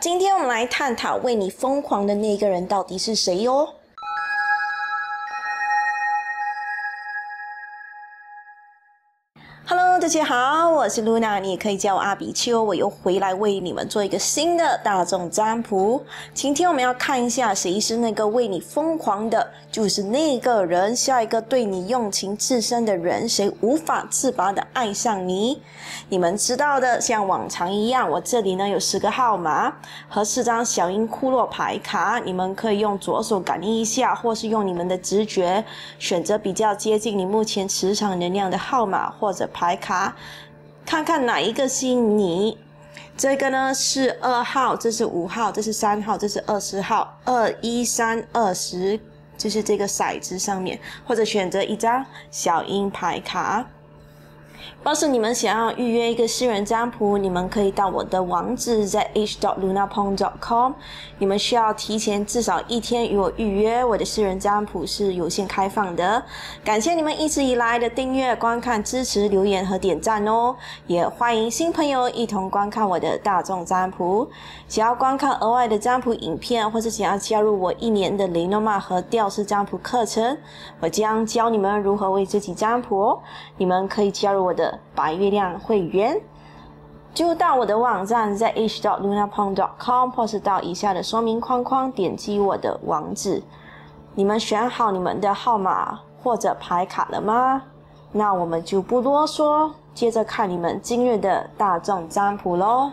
今天我们来探讨为你疯狂的那个人到底是谁哟。大家好，我是 Luna，你也可以叫我阿比丘，我又回来为你们做一个新的大众占卜。今天我们要看一下谁是那个为你疯狂的，就是那个人，下一个对你用情至深的人，谁无法自拔的爱上你？你们知道的，像往常一样，我这里呢有十个号码和四张小鹰库洛牌卡，你们可以用左手感应一下，或是用你们的直觉选择比较接近你目前磁场能量的号码或者。牌卡，看看哪一个是你。这个呢是二号，这是五号，这是三号，这是二十号，二一三二十，就是这个骰子上面，或者选择一张小鹰牌卡。要是你们想要预约一个私人占卜，你们可以到我的网址在 h dot lunapong dot com。你们需要提前至少一天与我预约，我的私人占卜是有限开放的。感谢你们一直以来的订阅、观看、支持、留言和点赞哦！也欢迎新朋友一同观看我的大众占卜。想要观看额外的占卜影片，或是想要加入我一年的雷诺曼和吊式占卜课程，我将教你们如何为自己占卜哦。你们可以加入我的。白月亮会员，就到我的网站在 h dot lunapong dot com，或是到以下的说明框框点击我的网址。你们选好你们的号码或者牌卡了吗？那我们就不多说，接着看你们今日的大众占卜喽。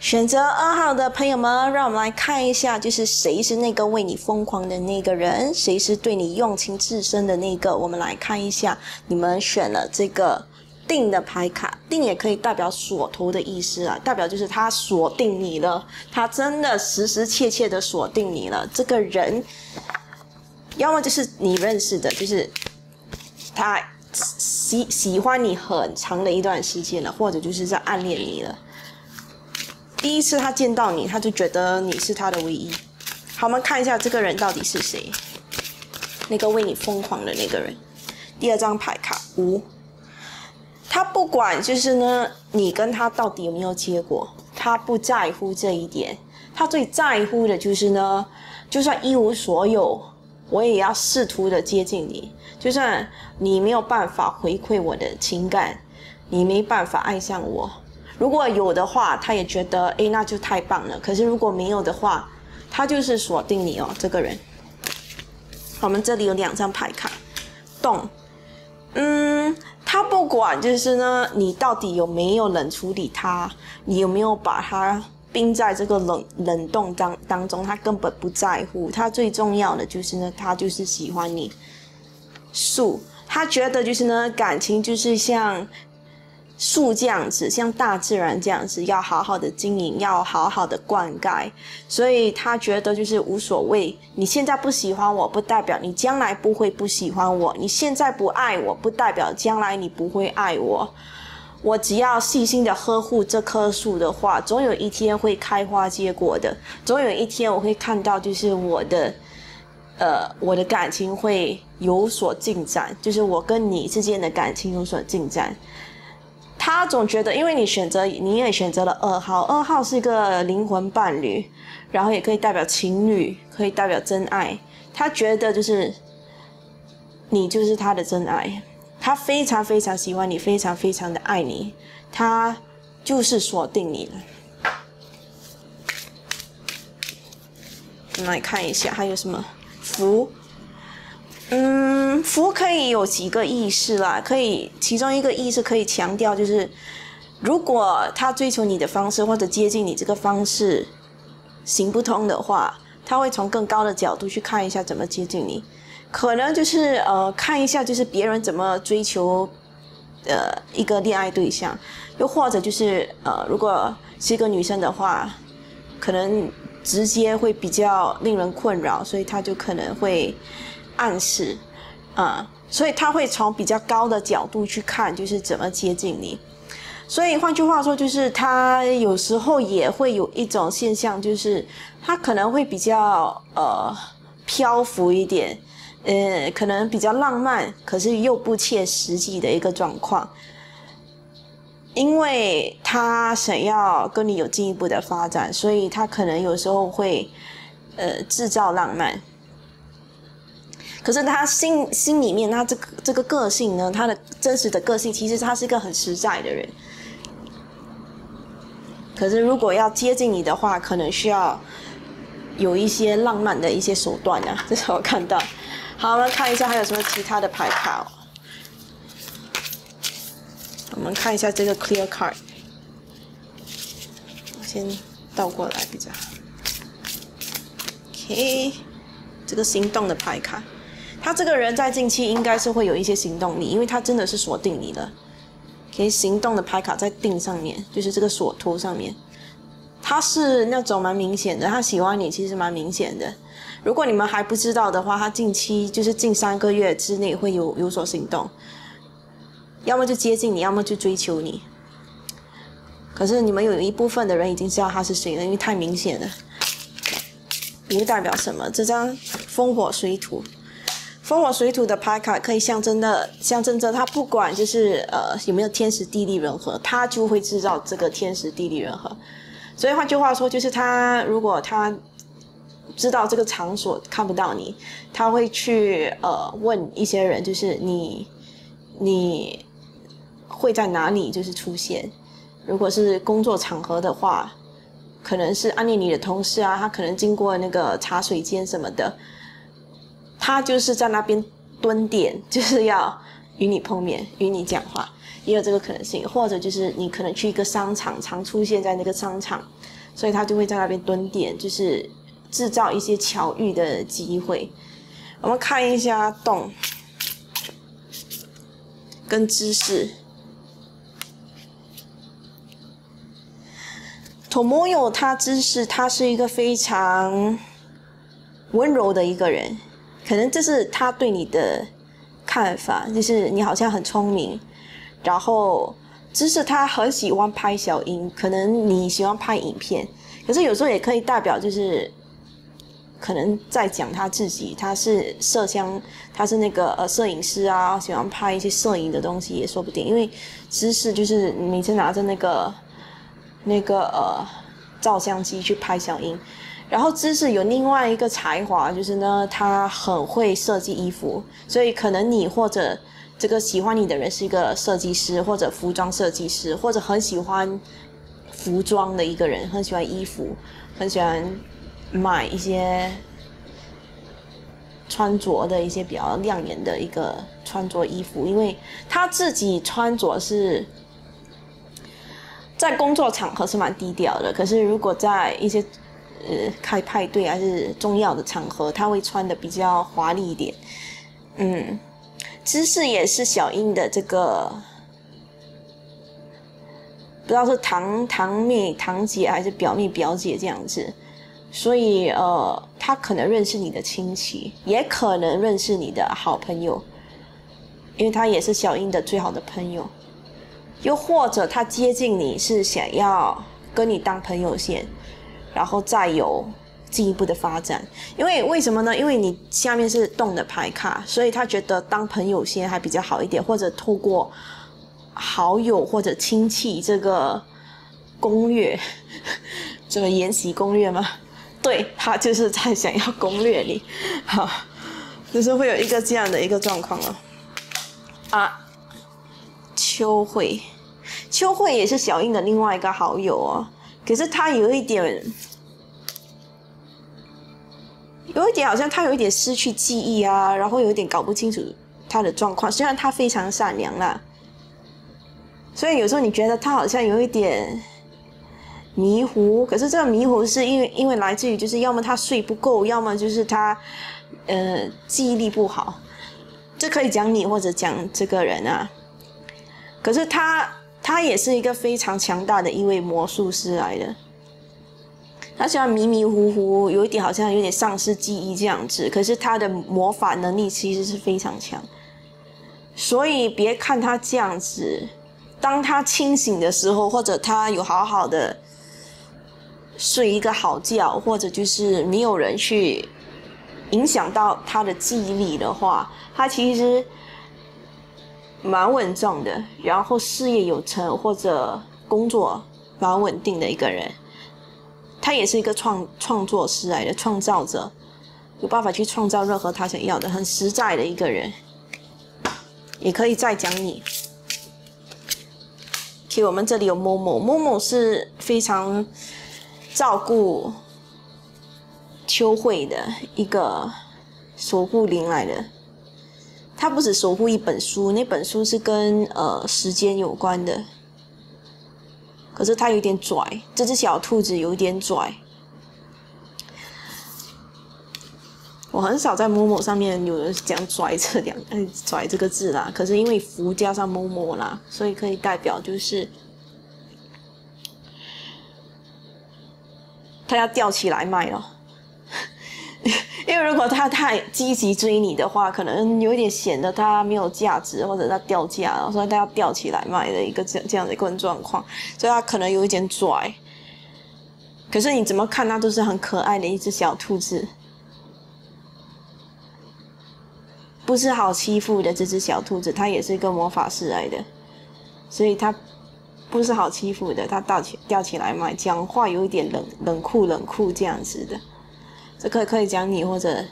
选择二号的朋友们，让我们来看一下，就是谁是那个为你疯狂的那个人，谁是对你用情至深的那个。我们来看一下，你们选了这个。定的牌卡，定也可以代表锁头的意思啊，代表就是他锁定你了，他真的实实切切的锁定你了。这个人，要么就是你认识的，就是他喜喜欢你很长的一段时间了，或者就是在暗恋你了。第一次他见到你，他就觉得你是他的唯一。好，我们看一下这个人到底是谁，那个为你疯狂的那个人。第二张牌卡五。他不管，就是呢，你跟他到底有没有结果，他不在乎这一点。他最在乎的就是呢，就算一无所有，我也要试图的接近你。就算你没有办法回馈我的情感，你没办法爱上我，如果有的话，他也觉得，哎，那就太棒了。可是如果没有的话，他就是锁定你哦，这个人。我们这里有两张牌卡，动，嗯。他不管，就是呢，你到底有没有冷处理他，你有没有把他冰在这个冷冷冻当当中，他根本不在乎。他最重要的就是呢，他就是喜欢你。树，他觉得就是呢，感情就是像。树这样子，像大自然这样子，要好好的经营，要好好的灌溉。所以他觉得就是无所谓。你现在不喜欢我，不代表你将来不会不喜欢我。你现在不爱我，不代表将来你不会爱我。我只要细心的呵护这棵树的话，总有一天会开花结果的。总有一天我会看到，就是我的，呃，我的感情会有所进展，就是我跟你之间的感情有所进展。他总觉得，因为你选择，你也选择了二号，二号是一个灵魂伴侣，然后也可以代表情侣，可以代表真爱。他觉得就是你就是他的真爱，他非常非常喜欢你，非常非常的爱你，他就是锁定你了。我们来看一下还有什么福。嗯，福可以有几个意思啦，可以其中一个意思可以强调就是，如果他追求你的方式或者接近你这个方式行不通的话，他会从更高的角度去看一下怎么接近你，可能就是呃看一下就是别人怎么追求呃一个恋爱对象，又或者就是呃如果是一个女生的话，可能直接会比较令人困扰，所以他就可能会。暗示，啊，所以他会从比较高的角度去看，就是怎么接近你。所以换句话说，就是他有时候也会有一种现象，就是他可能会比较呃漂浮一点，呃，可能比较浪漫，可是又不切实际的一个状况。因为他想要跟你有进一步的发展，所以他可能有时候会呃制造浪漫。可是他心心里面，他这个这个个性呢，他的真实的个性，其实他是一个很实在的人。可是如果要接近你的话，可能需要有一些浪漫的一些手段啊，这是我看到。好，我们看一下还有什么其他的牌卡哦。我们看一下这个 clear card，先倒过来比较好。OK，这个心动的牌卡，他这个人在近期应该是会有一些行动力，因为他真的是锁定你了。可以行动的牌卡在定上面，就是这个锁图上面，他是那种蛮明显的，他喜欢你其实蛮明显的。如果你们还不知道的话，他近期就是近三个月之内会有有所行动。要么就接近你，要么就追求你。可是你们有一部分的人已经知道他是谁了，因为太明显了。不代表什么？这张风火水土，风火水土的牌卡可以象征的象征着他不管就是呃有没有天时地利人和，他就会制造这个天时地利人和。所以换句话说，就是他如果他知道这个场所看不到你，他会去呃问一些人，就是你你。会在哪里就是出现？如果是工作场合的话，可能是暗恋你的同事啊，他可能经过那个茶水间什么的，他就是在那边蹲点，就是要与你碰面、与你讲话，也有这个可能性。或者就是你可能去一个商场，常出现在那个商场，所以他就会在那边蹲点，就是制造一些巧遇的机会。我们看一下动跟知识。托莫友他只是他是一个非常温柔的一个人，可能这是他对你的看法，就是你好像很聪明，然后只是他很喜欢拍小音，可能你喜欢拍影片，可是有时候也可以代表就是可能在讲他自己，他是摄像，他是那个呃摄影师啊，喜欢拍一些摄影的东西也说不定，因为知识就是每次拿着那个。那个呃，照相机去拍小英，然后知识有另外一个才华，就是呢，他很会设计衣服，所以可能你或者这个喜欢你的人是一个设计师，或者服装设计师，或者很喜欢服装的一个人，很喜欢衣服，很喜欢买一些穿着的一些比较亮眼的一个穿着衣服，因为他自己穿着是。在工作场合是蛮低调的，可是如果在一些呃开派对还是重要的场合，他会穿的比较华丽一点。嗯，姿势也是小英的这个，不知道是堂堂妹、堂姐还是表妹、表姐这样子，所以呃，他可能认识你的亲戚，也可能认识你的好朋友，因为他也是小英的最好的朋友。又或者他接近你是想要跟你当朋友先，然后再有进一步的发展。因为为什么呢？因为你下面是动的牌卡，所以他觉得当朋友先还比较好一点，或者透过好友或者亲戚这个攻略，这个研习攻略吗？对他就是在想要攻略你，好，就是会有一个这样的一个状况哦，啊。秋慧，秋慧也是小英的另外一个好友哦。可是他有一点，有一点好像他有一点失去记忆啊，然后有一点搞不清楚他的状况。虽然他非常善良啦，所以有时候你觉得他好像有一点迷糊。可是这个迷糊是因为因为来自于就是要么他睡不够，要么就是他呃记忆力不好。这可以讲你或者讲这个人啊。可是他，他也是一个非常强大的一位魔术师来的。他虽然迷迷糊糊，有一点好像有点丧失记忆这样子。可是他的魔法能力其实是非常强。所以别看他这样子，当他清醒的时候，或者他有好好的睡一个好觉，或者就是没有人去影响到他的记忆力的话，他其实。蛮稳重的，然后事业有成或者工作蛮稳定的一个人。他也是一个创创作师来的创造者，有办法去创造任何他想要的，很实在的一个人。也可以再讲你。OK，我们这里有某某，某某是非常照顾秋慧的一个守护灵来的。他不止守护一本书，那本书是跟呃时间有关的。可是它有点拽，这只小兔子有点拽。我很少在某某上面有人讲“拽”这两“拽”这个字啦。可是因为福加上某某啦，所以可以代表就是它要吊起来卖了。因为如果他太积极追你的话，可能有一点显得他没有价值，或者他掉价了，所以他要吊起来卖的一个这这样的一个状况，所以他可能有一点拽。可是你怎么看，他都是很可爱的一只小兔子，不是好欺负的这只小兔子，它也是一个魔法师来的，所以它不是好欺负的。它吊起吊起来卖，讲话有一点冷冷酷冷酷这样子的。这可可以讲你，或者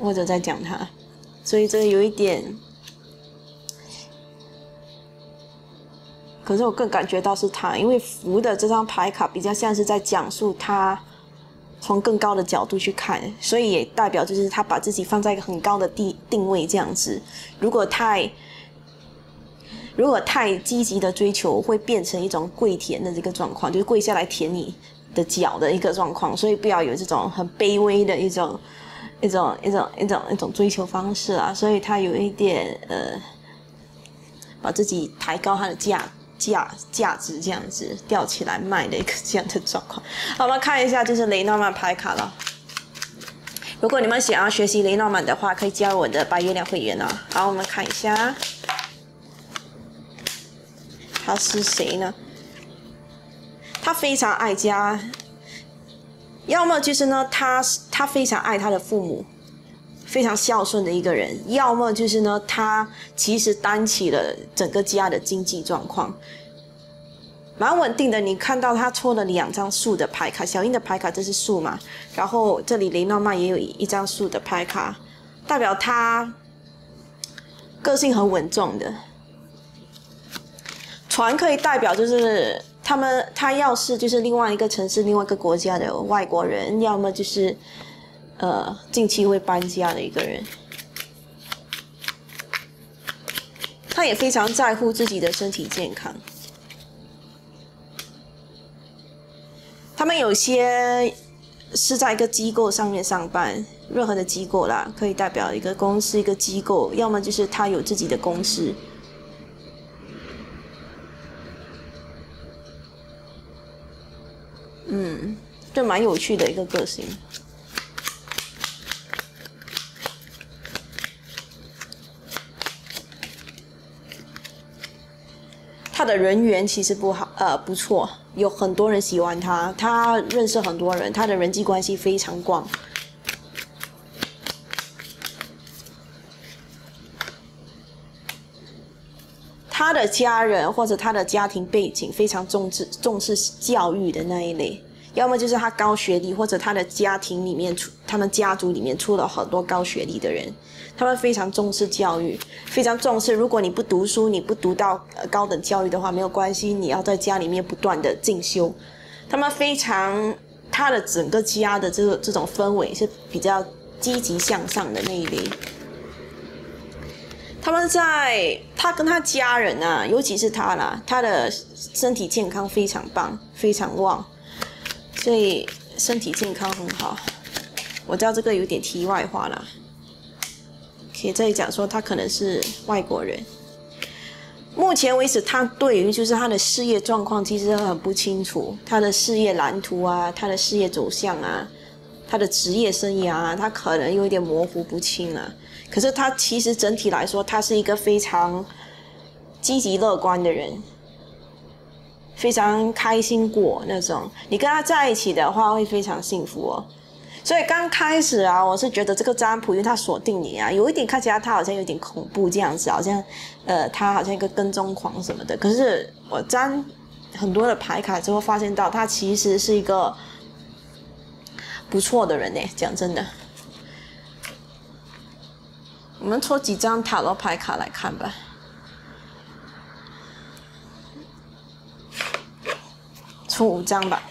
或者再讲他，所以这有一点，可是我更感觉到是他，因为福的这张牌卡比较像是在讲述他从更高的角度去看，所以也代表就是他把自己放在一个很高的地定位这样子。如果太如果太积极的追求，会变成一种跪舔的这个状况，就是跪下来舔你。的脚的一个状况，所以不要有这种很卑微的一种、一种、一种、一种、一种追求方式啊。所以他有一点呃，把自己抬高他的价价价值，这样子吊起来卖的一个这样的状况。好，我们看一下就是雷诺曼牌卡了。如果你们想要学习雷诺曼的话，可以加入我的白月亮会员哦。好，我们看一下，他是谁呢？他非常爱家，要么就是呢，他他非常爱他的父母，非常孝顺的一个人；要么就是呢，他其实担起了整个家的经济状况，蛮稳定的。你看到他抽了两张树的牌卡，小英的牌卡这是树嘛？然后这里雷诺曼也有一张树的牌卡，代表他个性很稳重的。船可以代表就是。他们，他要是就是另外一个城市、另外一个国家的外国人，要么就是，呃，近期会搬家的一个人。他也非常在乎自己的身体健康。他们有些是在一个机构上面上班，任何的机构啦，可以代表一个公司、一个机构，要么就是他有自己的公司。嗯，就蛮有趣的一个个性。他的人缘其实不好，呃，不错，有很多人喜欢他，他认识很多人，他的人际关系非常广。他的家人或者他的家庭背景非常重视重视教育的那一类，要么就是他高学历，或者他的家庭里面出他们家族里面出了很多高学历的人，他们非常重视教育，非常重视。如果你不读书，你不读到高等教育的话，没有关系，你要在家里面不断的进修。他们非常他的整个家的这个这种氛围是比较积极向上的那一类。他们在他跟他家人啊，尤其是他啦，他的身体健康非常棒，非常旺，所以身体健康很好。我知道这个有点题外话啦，可以再讲说他可能是外国人。目前为止，他对于就是他的事业状况其实很不清楚，他的事业蓝图啊，他的事业走向啊，他的职业生涯啊，他可能有点模糊不清啊。可是他其实整体来说，他是一个非常积极乐观的人，非常开心过那种。你跟他在一起的话，会非常幸福哦。所以刚开始啊，我是觉得这个占卜，因为他锁定你啊，有一点看起来他好像有点恐怖这样子，好像呃，他好像一个跟踪狂什么的。可是我占很多的牌卡之后，发现到他其实是一个不错的人呢。讲真的，我们抽几张塔罗牌卡来看吧。抽五张吧。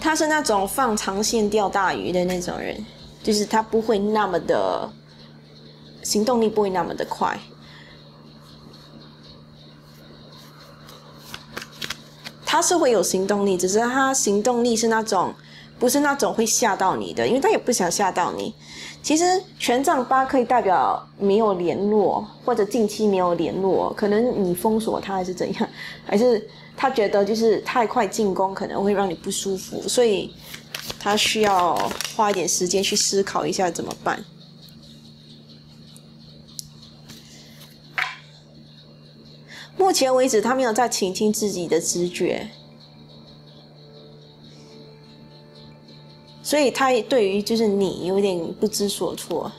他是那种放长线钓大鱼的那种人，就是他不会那么的行动力不会那么的快。他是会有行动力，只是他行动力是那种，不是那种会吓到你的，因为他也不想吓到你。其实权杖八可以代表没有联络，或者近期没有联络，可能你封锁他还是怎样，还是他觉得就是太快进攻可能会让你不舒服，所以他需要花一点时间去思考一下怎么办。目前为止，他没有在倾听自己的直觉，所以他对于就是你有点不知所措。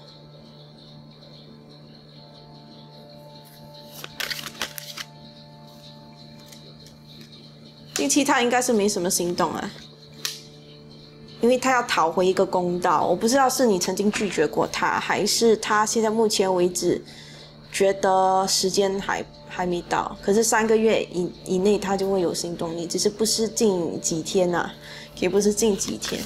第七，他应该是没什么行动啊，因为他要讨回一个公道。我不知道是你曾经拒绝过他，还是他现在目前为止觉得时间还。还没到，可是三个月以以内他就会有行动力，只是不是近几天呐，也不是近几天。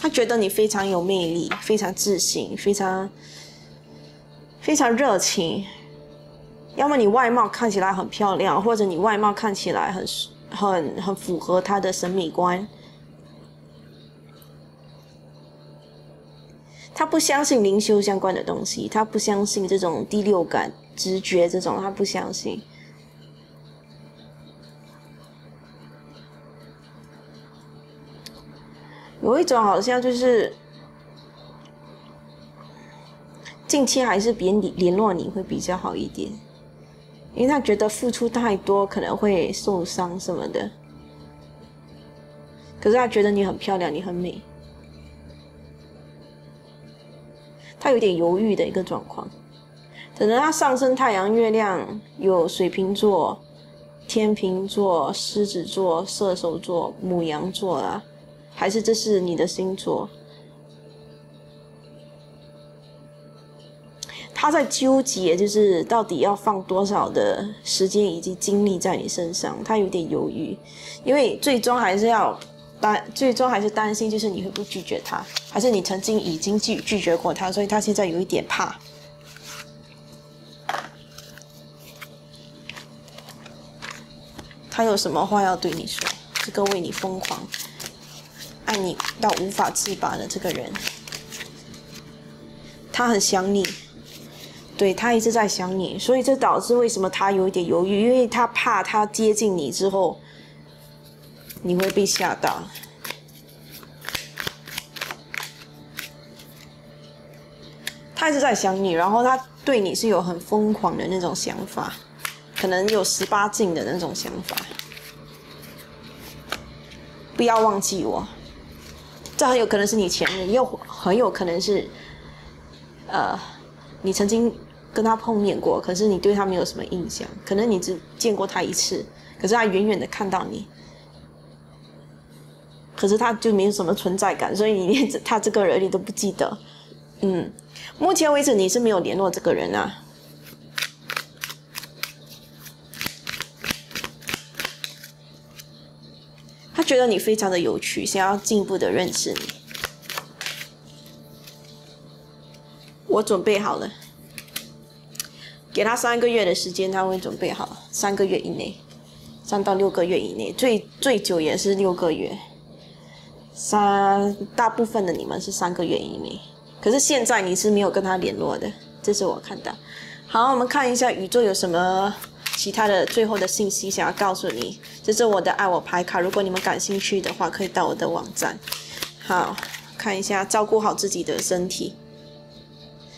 他觉得你非常有魅力，非常自信，非常非常热情。要么你外貌看起来很漂亮，或者你外貌看起来很很很符合他的审美观。他不相信灵修相关的东西，他不相信这种第六感、直觉这种，他不相信。有一种好像就是近期还是别联联络你会比较好一点，因为他觉得付出太多可能会受伤什么的。可是他觉得你很漂亮，你很美。他有点犹豫的一个状况，可能他上升太阳、月亮有水瓶座、天秤座、狮子座、射手座、母羊座啦，还是这是你的星座？他在纠结，就是到底要放多少的时间以及精力在你身上，他有点犹豫，因为最终还是要。担最终还是担心，就是你会不拒绝他，还是你曾经已经拒拒绝过他，所以他现在有一点怕。他有什么话要对你说？这个为你疯狂、爱你到无法自拔的这个人，他很想你，对他一直在想你，所以这导致为什么他有一点犹豫，因为他怕他接近你之后。你会被吓到，他一直在想你，然后他对你是有很疯狂的那种想法，可能有十八禁的那种想法。不要忘记我，这很有可能是你前任，又很有可能是，呃，你曾经跟他碰面过，可是你对他没有什么印象，可能你只见过他一次，可是他远远的看到你。可是他就没有什么存在感，所以你连他这个人你都不记得。嗯，目前为止你是没有联络这个人啊。他觉得你非常的有趣，想要进一步的认识你。我准备好了，给他三个月的时间，他会准备好。三个月以内，三到六个月以内，最最久也是六个月。三大部分的你们是三个月以内，可是现在你是没有跟他联络的，这是我看到。好，我们看一下宇宙有什么其他的最后的信息想要告诉你。这是我的爱我牌卡，如果你们感兴趣的话，可以到我的网站。好，看一下，照顾好自己的身体。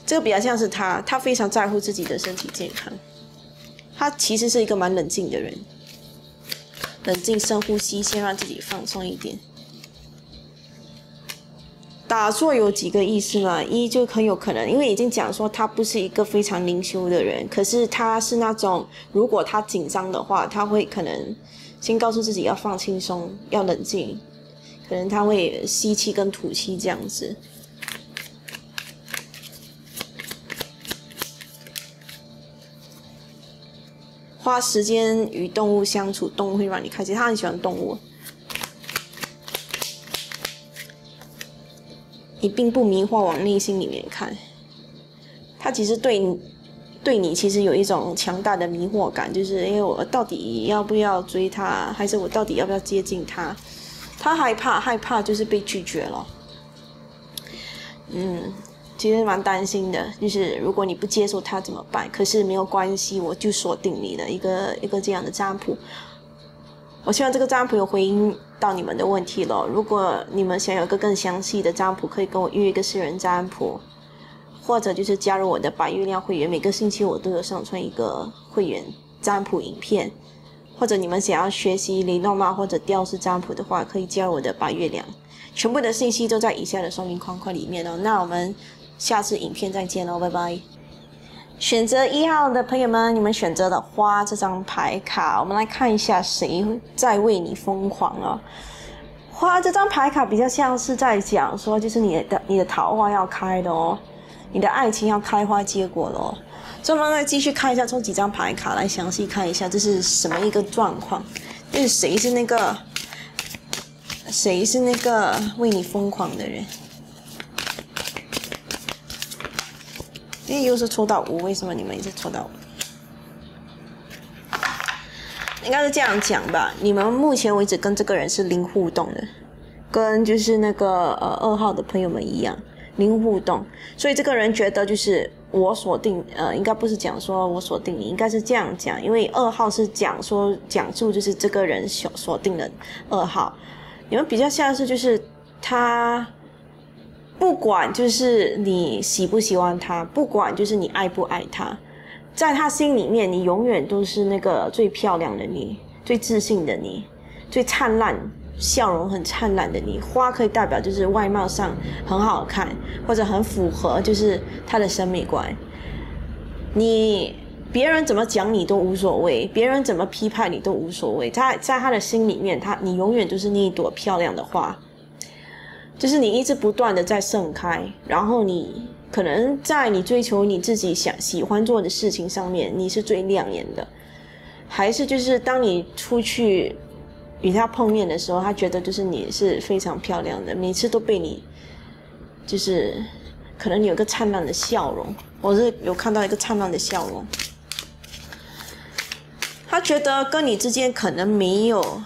这个比较像是他，他非常在乎自己的身体健康。他其实是一个蛮冷静的人，冷静深呼吸，先让自己放松一点。打坐有几个意思呢？一就很有可能，因为已经讲说他不是一个非常灵修的人，可是他是那种如果他紧张的话，他会可能先告诉自己要放轻松，要冷静，可能他会吸气跟吐气这样子。花时间与动物相处，动物会让你开心。他很喜欢动物。你并不迷惑，往内心里面看，他其实对你，对你其实有一种强大的迷惑感，就是因为我到底要不要追他，还是我到底要不要接近他？他害怕，害怕就是被拒绝了。嗯，其实蛮担心的，就是如果你不接受他怎么办？可是没有关系，我就锁定你的一个一个这样的占卜。我希望这个占卜有回应到你们的问题了。如果你们想有一个更详细的占卜，可以跟我预约一个私人占卜，或者就是加入我的白月亮会员。每个星期我都有上传一个会员占卜影片，或者你们想要学习雷诺曼或者吊式占卜的话，可以加入我的白月亮。全部的信息都在以下的说明框框里面哦。那我们下次影片再见喽，拜拜。选择一号的朋友们，你们选择的花这张牌卡，我们来看一下谁在为你疯狂啊？花这张牌卡比较像是在讲说，就是你的你的桃花要开的哦，你的爱情要开花结果了。所以我们来继续看一下，抽几张牌卡来详细看一下，这是什么一个状况？就是谁是那个谁是那个为你疯狂的人？因为又是抽到五，为什么你们一直抽到五？应该是这样讲吧。你们目前为止跟这个人是零互动的，跟就是那个呃二号的朋友们一样零互动。所以这个人觉得就是我锁定，呃，应该不是讲说我锁定你，应该是这样讲。因为二号是讲说讲述就是这个人锁锁定了二号，你们比较像是就是他。不管就是你喜不喜欢他，不管就是你爱不爱他，在他心里面，你永远都是那个最漂亮的你，最自信的你，最灿烂笑容很灿烂的你。花可以代表就是外貌上很好看，或者很符合就是他的审美观。你别人怎么讲你都无所谓，别人怎么批判你都无所谓。在在他的心里面，他你永远就是那一朵漂亮的花。就是你一直不断的在盛开，然后你可能在你追求你自己想喜欢做的事情上面，你是最亮眼的，还是就是当你出去与他碰面的时候，他觉得就是你是非常漂亮的，每次都被你就是可能你有个灿烂的笑容，我是有看到一个灿烂的笑容，他觉得跟你之间可能没有。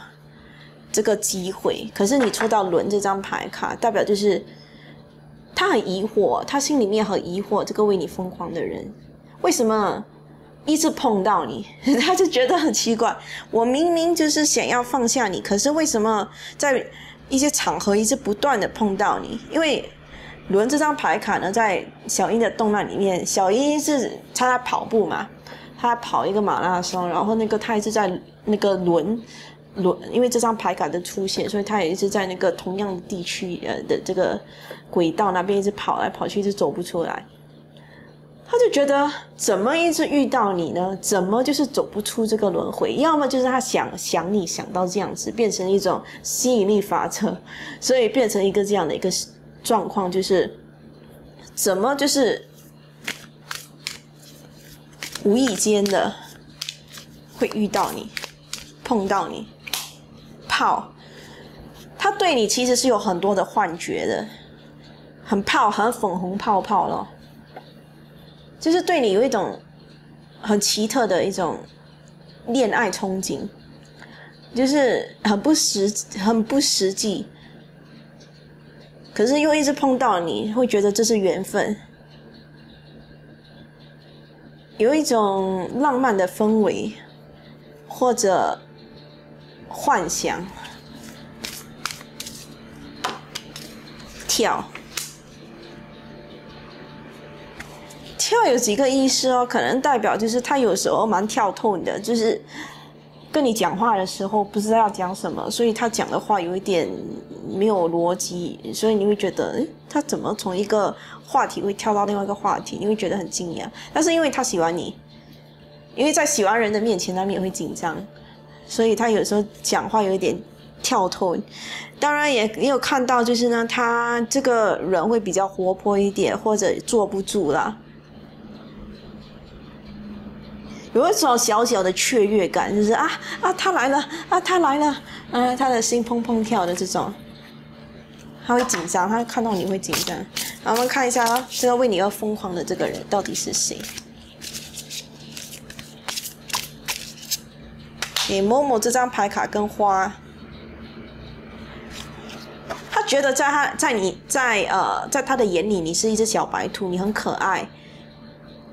这个机会，可是你抽到轮这张牌卡，代表就是他很疑惑，他心里面很疑惑，这个为你疯狂的人，为什么一直碰到你，他就觉得很奇怪。我明明就是想要放下你，可是为什么在一些场合一直不断的碰到你？因为轮这张牌卡呢，在小英的动漫里面，小英是他在跑步嘛，他跑一个马拉松，然后那个他一直在那个轮。轮，因为这张牌卡的出现，所以他也一直在那个同样的地区呃的这个轨道那边一直跑来跑去，一直走不出来。他就觉得怎么一直遇到你呢？怎么就是走不出这个轮回？要么就是他想想你想到这样子，变成一种吸引力法则，所以变成一个这样的一个状况，就是怎么就是无意间的会遇到你，碰到你。泡，他对你其实是有很多的幻觉的，很泡，很粉红泡泡咯，就是对你有一种很奇特的一种恋爱憧憬，就是很不实，很不实际，可是又一直碰到你，会觉得这是缘分，有一种浪漫的氛围，或者幻想。跳，跳有几个意思哦？可能代表就是他有时候蛮跳痛的，就是跟你讲话的时候不知道要讲什么，所以他讲的话有一点没有逻辑，所以你会觉得，他怎么从一个话题会跳到另外一个话题？你会觉得很惊讶。但是因为他喜欢你，因为在喜欢人的面前，难免会紧张，所以他有时候讲话有一点。跳脱，当然也也有看到，就是呢，他这个人会比较活泼一点，或者坐不住啦，有一种小小的雀跃感，就是啊啊，他来了啊，他来了，嗯，他的心砰砰跳的这种，他会紧张，他看到你会紧张。我们看一下啊，这个为你而疯狂的这个人到底是谁？你某某这张牌卡跟花。他觉得在他，在你，在呃，在他的眼里，你是一只小白兔，你很可爱，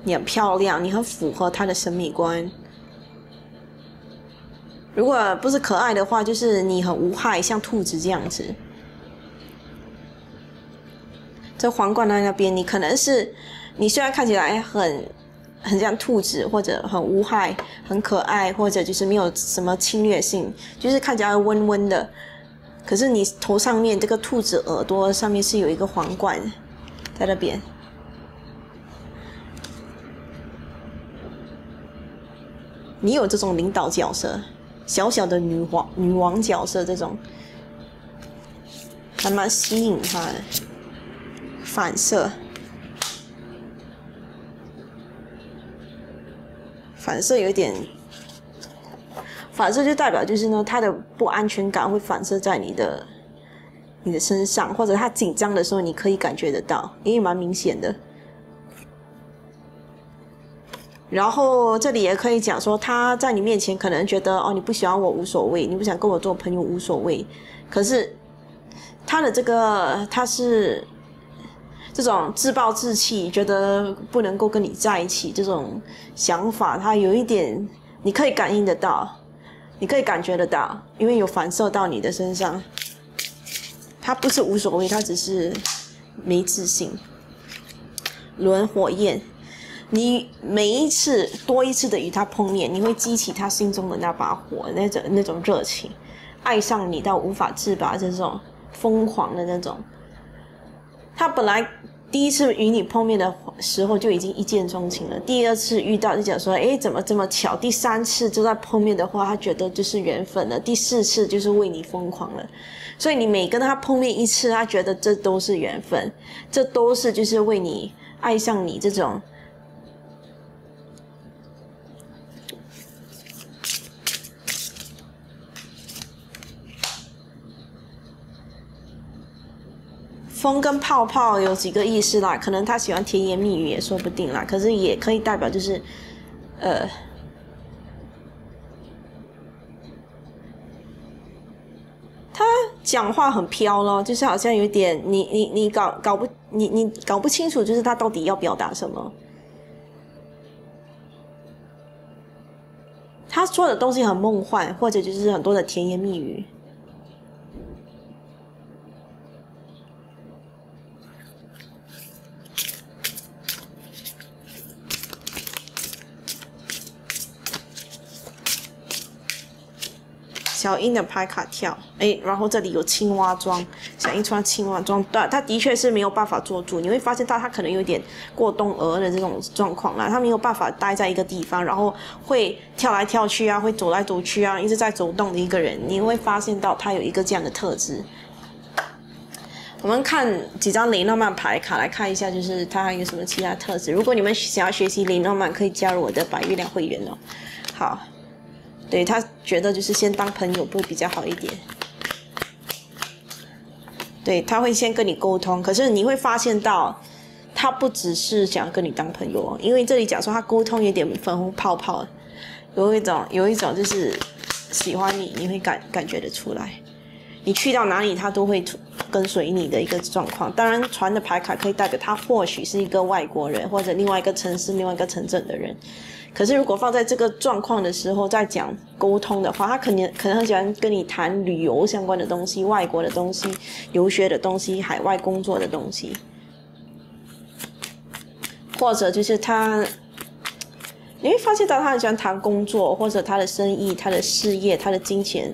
你很漂亮，你很符合他的审美观。如果不是可爱的话，就是你很无害，像兔子这样子。这皇冠在那边，你可能是你虽然看起来很很像兔子，或者很无害、很可爱，或者就是没有什么侵略性，就是看起来温温的。可是你头上面这个兔子耳朵上面是有一个皇冠，在那边。你有这种领导角色，小小的女皇、女王角色，这种还蛮吸引他的。反射，反射有点。反射就代表就是呢，他的不安全感会反射在你的你的身上，或者他紧张的时候，你可以感觉得到，也蛮明显的。然后这里也可以讲说，他在你面前可能觉得哦，你不喜欢我无所谓，你不想跟我做朋友无所谓。可是他的这个他是这种自暴自弃，觉得不能够跟你在一起这种想法，他有一点你可以感应得到。你可以感觉得到，因为有反射到你的身上。他不是无所谓，他只是没自信。轮火焰，你每一次多一次的与他碰面，你会激起他心中的那把火，那种那种热情，爱上你到无法自拔，这种疯狂的那种。他本来。第一次与你碰面的时候就已经一见钟情了，第二次遇到就讲说，哎，怎么这么巧？第三次就在碰面的话，他觉得就是缘分了。第四次就是为你疯狂了，所以你每跟他碰面一次，他觉得这都是缘分，这都是就是为你爱上你这种。风跟泡泡有几个意思啦？可能他喜欢甜言蜜语也说不定啦。可是也可以代表就是，呃，他讲话很飘咯，就是好像有点你你你搞搞不你你搞不清楚，就是他到底要表达什么。他说的东西很梦幻，或者就是很多的甜言蜜语。小樱的拍卡跳，哎，然后这里有青蛙装，小樱穿青蛙装，对，他的确是没有办法坐住，你会发现到他可能有点过冬鹅的这种状况啦，他没有办法待在一个地方，然后会跳来跳去啊，会走来走去啊，一直在走动的一个人，你会发现到他有一个这样的特质。我们看几张雷诺曼牌卡来看一下，就是他还有什么其他特质。如果你们想要学习雷诺曼，可以加入我的白月亮会员哦。好。对他觉得就是先当朋友不比较好一点，对他会先跟你沟通，可是你会发现到他不只是想跟你当朋友，因为这里讲说他沟通有点粉红泡泡，有一种有一种就是喜欢你，你会感感觉得出来，你去到哪里，他都会跟随你的一个状况。当然，传的牌卡可以代表他或许是一个外国人，或者另外一个城市、另外一个城镇的人。可是，如果放在这个状况的时候再讲沟通的话，他肯定可能很喜欢跟你谈旅游相关的东西、外国的东西、游学的东西、海外工作的东西，或者就是他，你会发现到他很喜欢谈工作，或者他的生意、他的事业、他的金钱，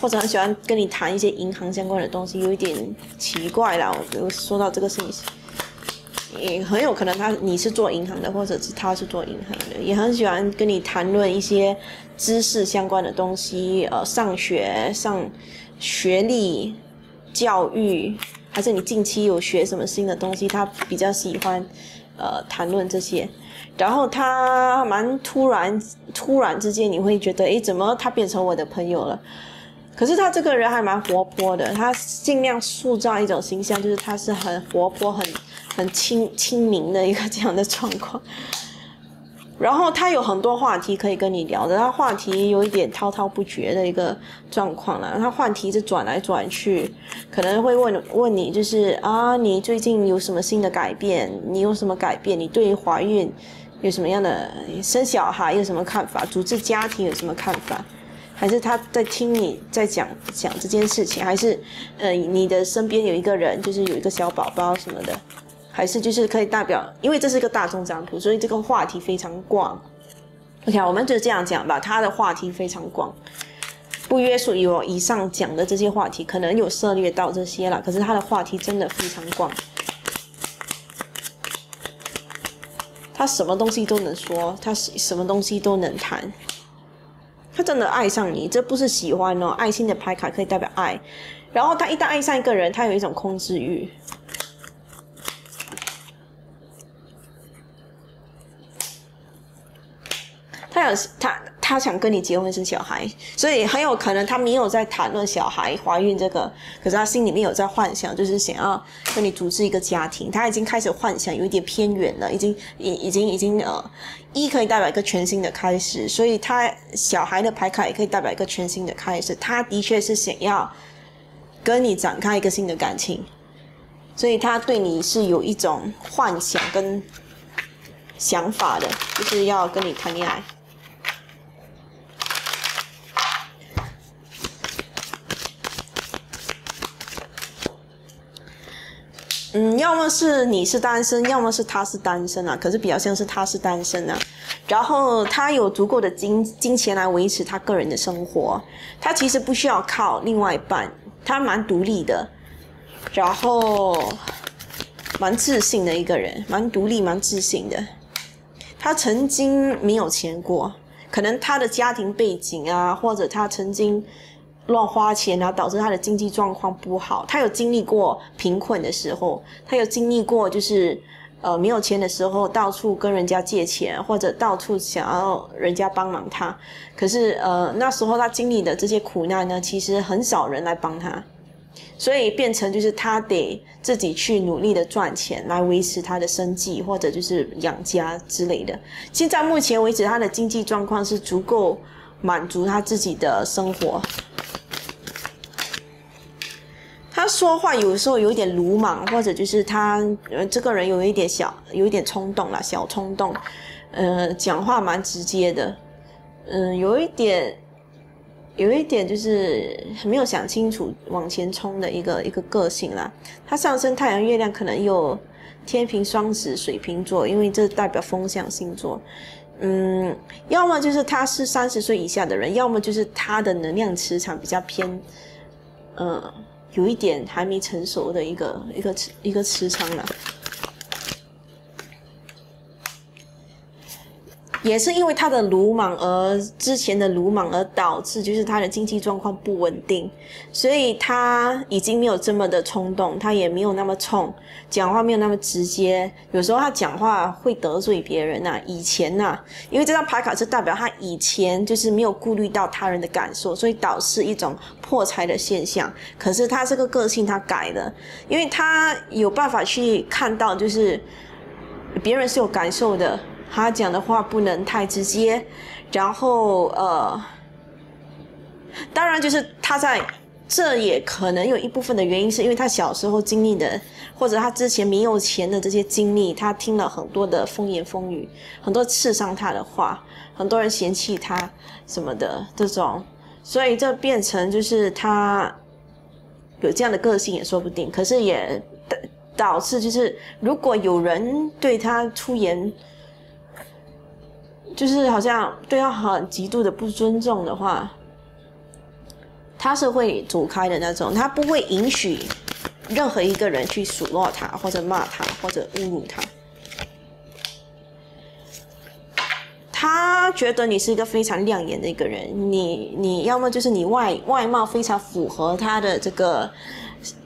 或者很喜欢跟你谈一些银行相关的东西，有一点奇怪啦。我说到这个事情。也很有可能他你是做银行的，或者是他是做银行的，也很喜欢跟你谈论一些知识相关的东西，呃，上学、上学历、教育，还是你近期有学什么新的东西，他比较喜欢呃谈论这些。然后他蛮突然，突然之间你会觉得，诶，怎么他变成我的朋友了？可是他这个人还蛮活泼的，他尽量塑造一种形象，就是他是很活泼、很。很亲亲民的一个这样的状况，然后他有很多话题可以跟你聊的，他话题有一点滔滔不绝的一个状况了，他话题是转来转去，可能会问问你，就是啊，你最近有什么新的改变？你有什么改变？你对于怀孕有什么样的生小孩有什么看法？组织家庭有什么看法？还是他在听你在讲讲这件事情？还是呃，你的身边有一个人，就是有一个小宝宝什么的？还是就是可以代表，因为这是一个大众占卜，所以这个话题非常广。OK，我们就这样讲吧，他的话题非常广，不约束于我以上讲的这些话题，可能有涉猎到这些了，可是他的话题真的非常广，他什么东西都能说，他什么东西都能谈，他真的爱上你，这不是喜欢哦，爱心的牌卡可以代表爱，然后他一旦爱上一个人，他有一种控制欲。他有他他想跟你结婚生小孩，所以很有可能他没有在谈论小孩怀孕这个，可是他心里面有在幻想，就是想要跟你组织一个家庭。他已经开始幻想，有一点偏远了，已经已已经已经呃，一可以代表一个全新的开始，所以他小孩的牌卡也可以代表一个全新的开始。他的确是想要跟你展开一个新的感情，所以他对你是有一种幻想跟想法的，就是要跟你谈恋爱。嗯，要么是你是单身，要么是他是单身啊。可是比较像是他是单身啊，然后他有足够的金金钱来维持他个人的生活，他其实不需要靠另外一半，他蛮独立的，然后蛮自信的一个人，蛮独立、蛮自信的。他曾经没有钱过，可能他的家庭背景啊，或者他曾经。乱花钱，然后导致他的经济状况不好。他有经历过贫困的时候，他有经历过就是呃没有钱的时候，到处跟人家借钱，或者到处想要人家帮忙他。可是呃那时候他经历的这些苦难呢，其实很少人来帮他，所以变成就是他得自己去努力的赚钱来维持他的生计，或者就是养家之类的。现在目前为止，他的经济状况是足够满足他自己的生活。他说话有时候有一点鲁莽，或者就是他呃这个人有一点小，有一点冲动啦，小冲动，呃，讲话蛮直接的，嗯，有一点，有一点就是没有想清楚往前冲的一个一个个性啦。他上升太阳月亮可能有天平、双子、水瓶座，因为这代表风象星座，嗯，要么就是他是三十岁以下的人，要么就是他的能量磁场比较偏，嗯。有一点还没成熟的一个一个一个磁场了。也是因为他的鲁莽而之前的鲁莽而导致，就是他的经济状况不稳定，所以他已经没有这么的冲动，他也没有那么冲，讲话没有那么直接。有时候他讲话会得罪别人呐。以前呐，因为这张牌卡是代表他以前就是没有顾虑到他人的感受，所以导致一种破财的现象。可是他这个个性他改了，因为他有办法去看到，就是别人是有感受的。他讲的话不能太直接，然后呃，当然就是他在这也可能有一部分的原因，是因为他小时候经历的，或者他之前没有钱的这些经历，他听了很多的风言风语，很多刺伤他的话，很多人嫌弃他什么的这种，所以这变成就是他有这样的个性也说不定。可是也导致就是，如果有人对他出言，就是好像对他很极度的不尊重的话。他是会走开的那种，他不会允许任何一个人去数落他，或者骂他，或者侮辱他。他觉得你是一个非常亮眼的一个人，你你要么就是你外外貌非常符合他的这个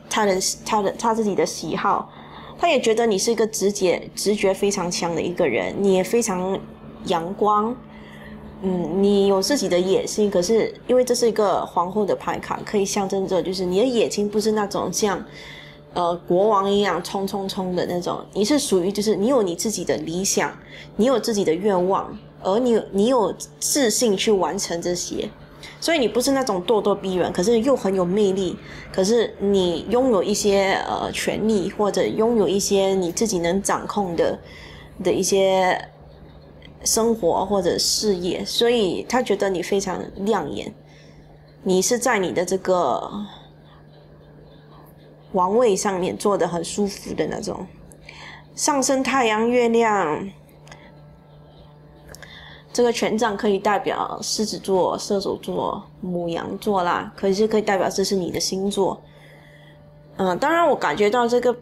他的他的他自己的喜好，他也觉得你是一个直觉直觉非常强的一个人，你也非常阳光。嗯，你有自己的野心，可是因为这是一个皇后的牌卡，可以象征着就是你的野心不是那种像，呃，国王一样冲冲冲的那种，你是属于就是你有你自己的理想，你有自己的愿望，而你你有自信去完成这些，所以你不是那种咄咄逼人，可是又很有魅力，可是你拥有一些呃权利或者拥有一些你自己能掌控的的一些。生活或者事业，所以他觉得你非常亮眼，你是在你的这个王位上面坐的很舒服的那种。上升太阳、月亮，这个权杖可以代表狮子座、射手座、母羊座啦，可是可以代表这是你的星座。嗯，当然我感觉到这个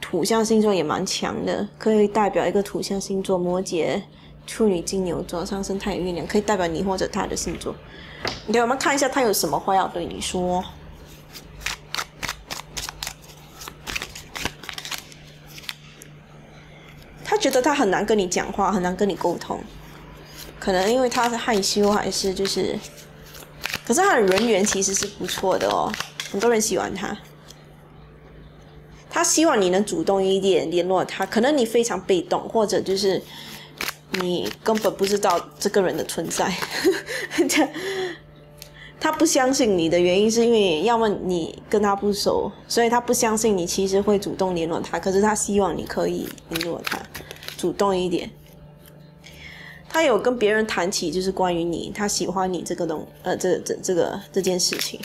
土象星座也蛮强的，可以代表一个土象星座摩羯。处女、金牛座上升太阳、月亮，可以代表你或者他的星座。给我们看一下他有什么话要对你说。他觉得他很难跟你讲话，很难跟你沟通，可能因为他是害羞，还是就是，可是他的人缘其实是不错的哦，很多人喜欢他。他希望你能主动一点联络他，可能你非常被动，或者就是。你根本不知道这个人的存在，他他不相信你的原因是因为要么你跟他不熟，所以他不相信你其实会主动联络他。可是他希望你可以联络他，主动一点。他有跟别人谈起，就是关于你，他喜欢你这个东呃，这这这个这件事情。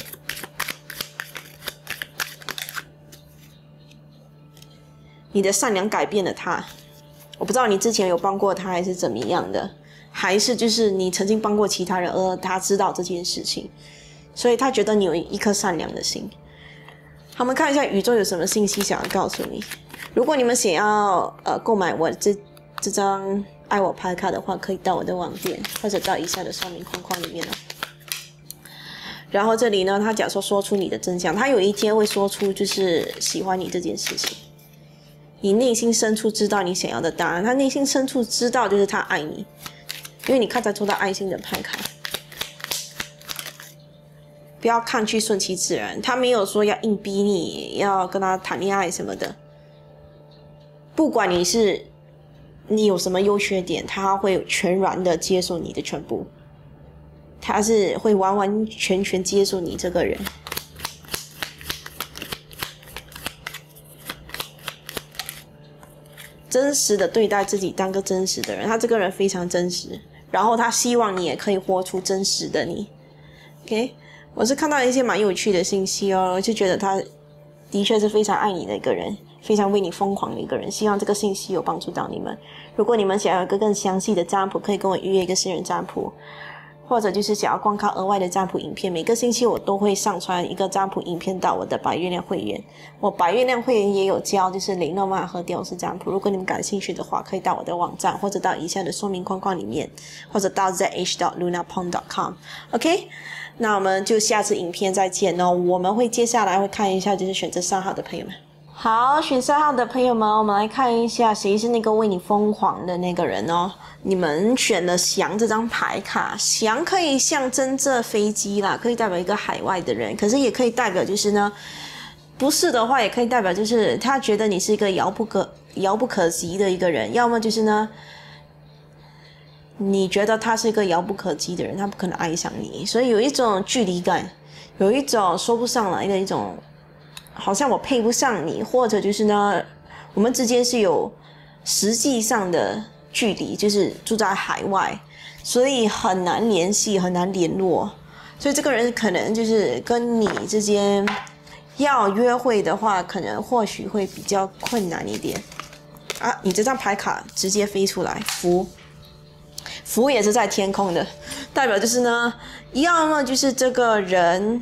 你的善良改变了他。我不知道你之前有帮过他还是怎么样的，还是就是你曾经帮过其他人，而他知道这件事情，所以他觉得你有一颗善良的心。好，我们看一下宇宙有什么信息想要告诉你。如果你们想要呃购买我这这张爱我拍卡的话，可以到我的网店或者到以下的说明框框里面哦。然后这里呢，他假说说出你的真相，他有一天会说出就是喜欢你这件事情。你内心深处知道你想要的答案，他内心深处知道就是他爱你，因为你看他抽到爱心的牌卡，不要抗拒，顺其自然。他没有说要硬逼你要跟他谈恋爱什么的，不管你是你有什么优缺点，他会全然的接受你的全部，他是会完完全全接受你这个人。真实的对待自己，当个真实的人。他这个人非常真实，然后他希望你也可以活出真实的你。OK，我是看到一些蛮有趣的信息哦，我就觉得他的确是非常爱你的一个人，非常为你疯狂的一个人。希望这个信息有帮助到你们。如果你们想要一个更详细的占卜，可以跟我预约一个私人占卜。或者就是想要观看额外的占卜影片，每个星期我都会上传一个占卜影片到我的白月亮会员。我白月亮会员也有教，就是雷诺曼和电视占卜。如果你们感兴趣的话，可以到我的网站，或者到以下的说明框框里面，或者到 z h dot luna pong dot com。OK，那我们就下次影片再见哦。我们会接下来会看一下，就是选择三号的朋友们。好，选三号的朋友们，我们来看一下谁是那个为你疯狂的那个人哦。你们选了翔这张牌卡，翔可以象征这飞机啦，可以代表一个海外的人，可是也可以代表就是呢，不是的话也可以代表就是他觉得你是一个遥不可遥不可及的一个人，要么就是呢，你觉得他是一个遥不可及的人，他不可能爱上你，所以有一种距离感，有一种说不上来的一种，好像我配不上你，或者就是呢，我们之间是有实际上的距离，就是住在海外，所以很难联系，很难联络，所以这个人可能就是跟你之间要约会的话，可能或许会比较困难一点。啊，你这张牌卡直接飞出来，福。福也是在天空的，代表就是呢，要么就是这个人，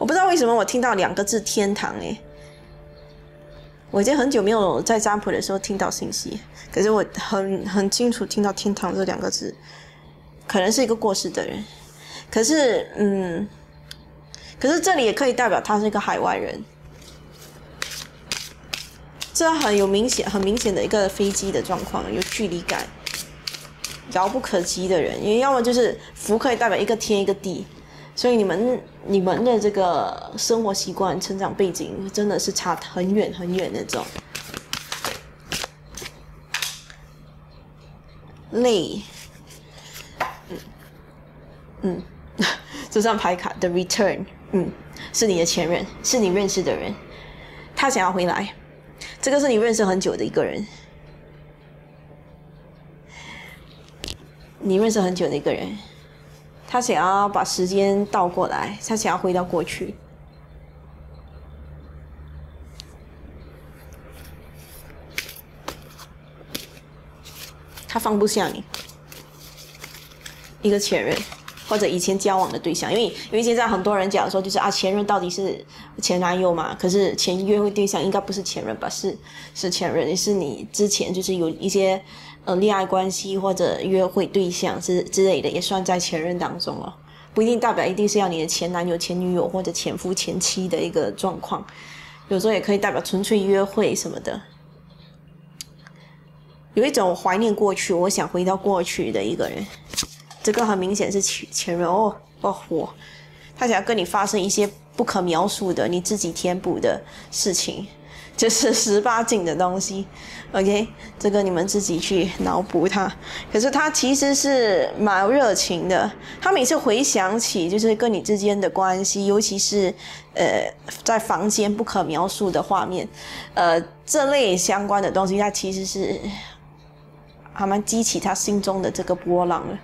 我不知道为什么我听到两个字“天堂”哎，我已经很久没有在占卜的时候听到信息，可是我很很清楚听到“天堂”这两个字，可能是一个过世的人，可是嗯，可是这里也可以代表他是一个海外人。这很有明显、很明显的一个飞机的状况，有距离感，遥不可及的人，因为要么就是福可以代表一个天一个地，所以你们你们的这个生活习惯、成长背景真的是差很远很远那种。累，嗯嗯，这张牌卡的 return，嗯，是你的前任，是你认识的人，他想要回来。这个是你认识很久的一个人，你认识很久的一个人，他想要把时间倒过来，他想要回到过去，他放不下你，一个前任。或者以前交往的对象，因为因为现在很多人讲说，就是啊前任到底是前男友嘛？可是前约会对象应该不是前任吧？是是前任，是你之前就是有一些呃恋爱关系或者约会对象之之类的，也算在前任当中了。不一定代表一定是要你的前男友、前女友或者前夫、前妻的一个状况，有时候也可以代表纯粹约会什么的。有一种怀念过去，我想回到过去的一个人。这个很明显是前前任哦哦我，他想要跟你发生一些不可描述的你自己填补的事情，就是十八禁的东西。OK，这个你们自己去脑补它。可是他其实是蛮热情的，他每次回想起就是跟你之间的关系，尤其是呃在房间不可描述的画面，呃这类相关的东西，他其实是还蛮激起他心中的这个波浪的。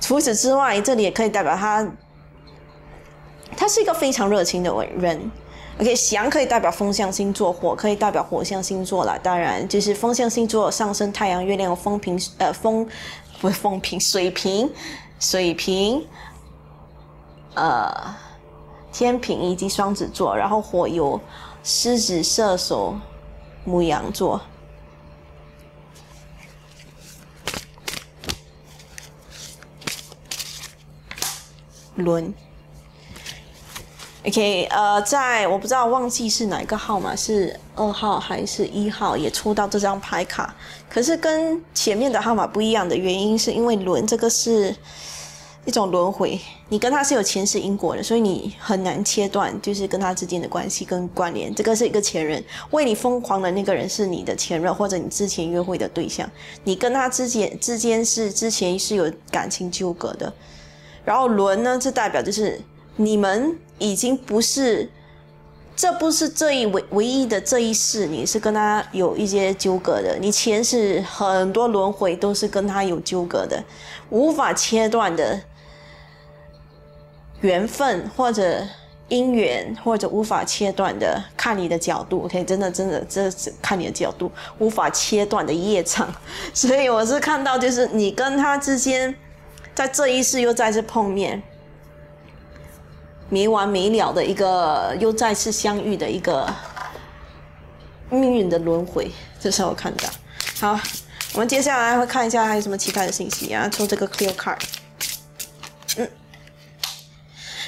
除此之外，这里也可以代表他，他是一个非常热情的人。OK，翔可以代表风象星座，火可以代表火象星座了。当然，就是风象星座上升太阳、月亮、风平呃风不是风平水平水平呃天平以及双子座，然后火有狮子、射手、母羊座。轮，OK，呃，在我不知道忘记是哪一个号码，是二号还是一号，也抽到这张牌卡。可是跟前面的号码不一样的原因，是因为轮这个是一种轮回，你跟他是有前世因果的，所以你很难切断，就是跟他之间的关系跟关联。这个是一个前任，为你疯狂的那个人是你的前任，或者你之前约会的对象，你跟他之间之间是之前是有感情纠葛的。然后轮呢，这代表就是你们已经不是，这不是这一唯唯一的这一世，你是跟他有一些纠葛的。你前世很多轮回都是跟他有纠葛的，无法切断的缘分或者姻缘，或者无法切断的，看你的角度，OK，真的真的这是看你的角度，无法切断的业障。所以我是看到，就是你跟他之间。在这一世又再次碰面，没完没了的一个又再次相遇的一个命运的轮回，这是我看到。好，我们接下来会看一下还有什么其他的信息啊？抽这个 clear card。嗯，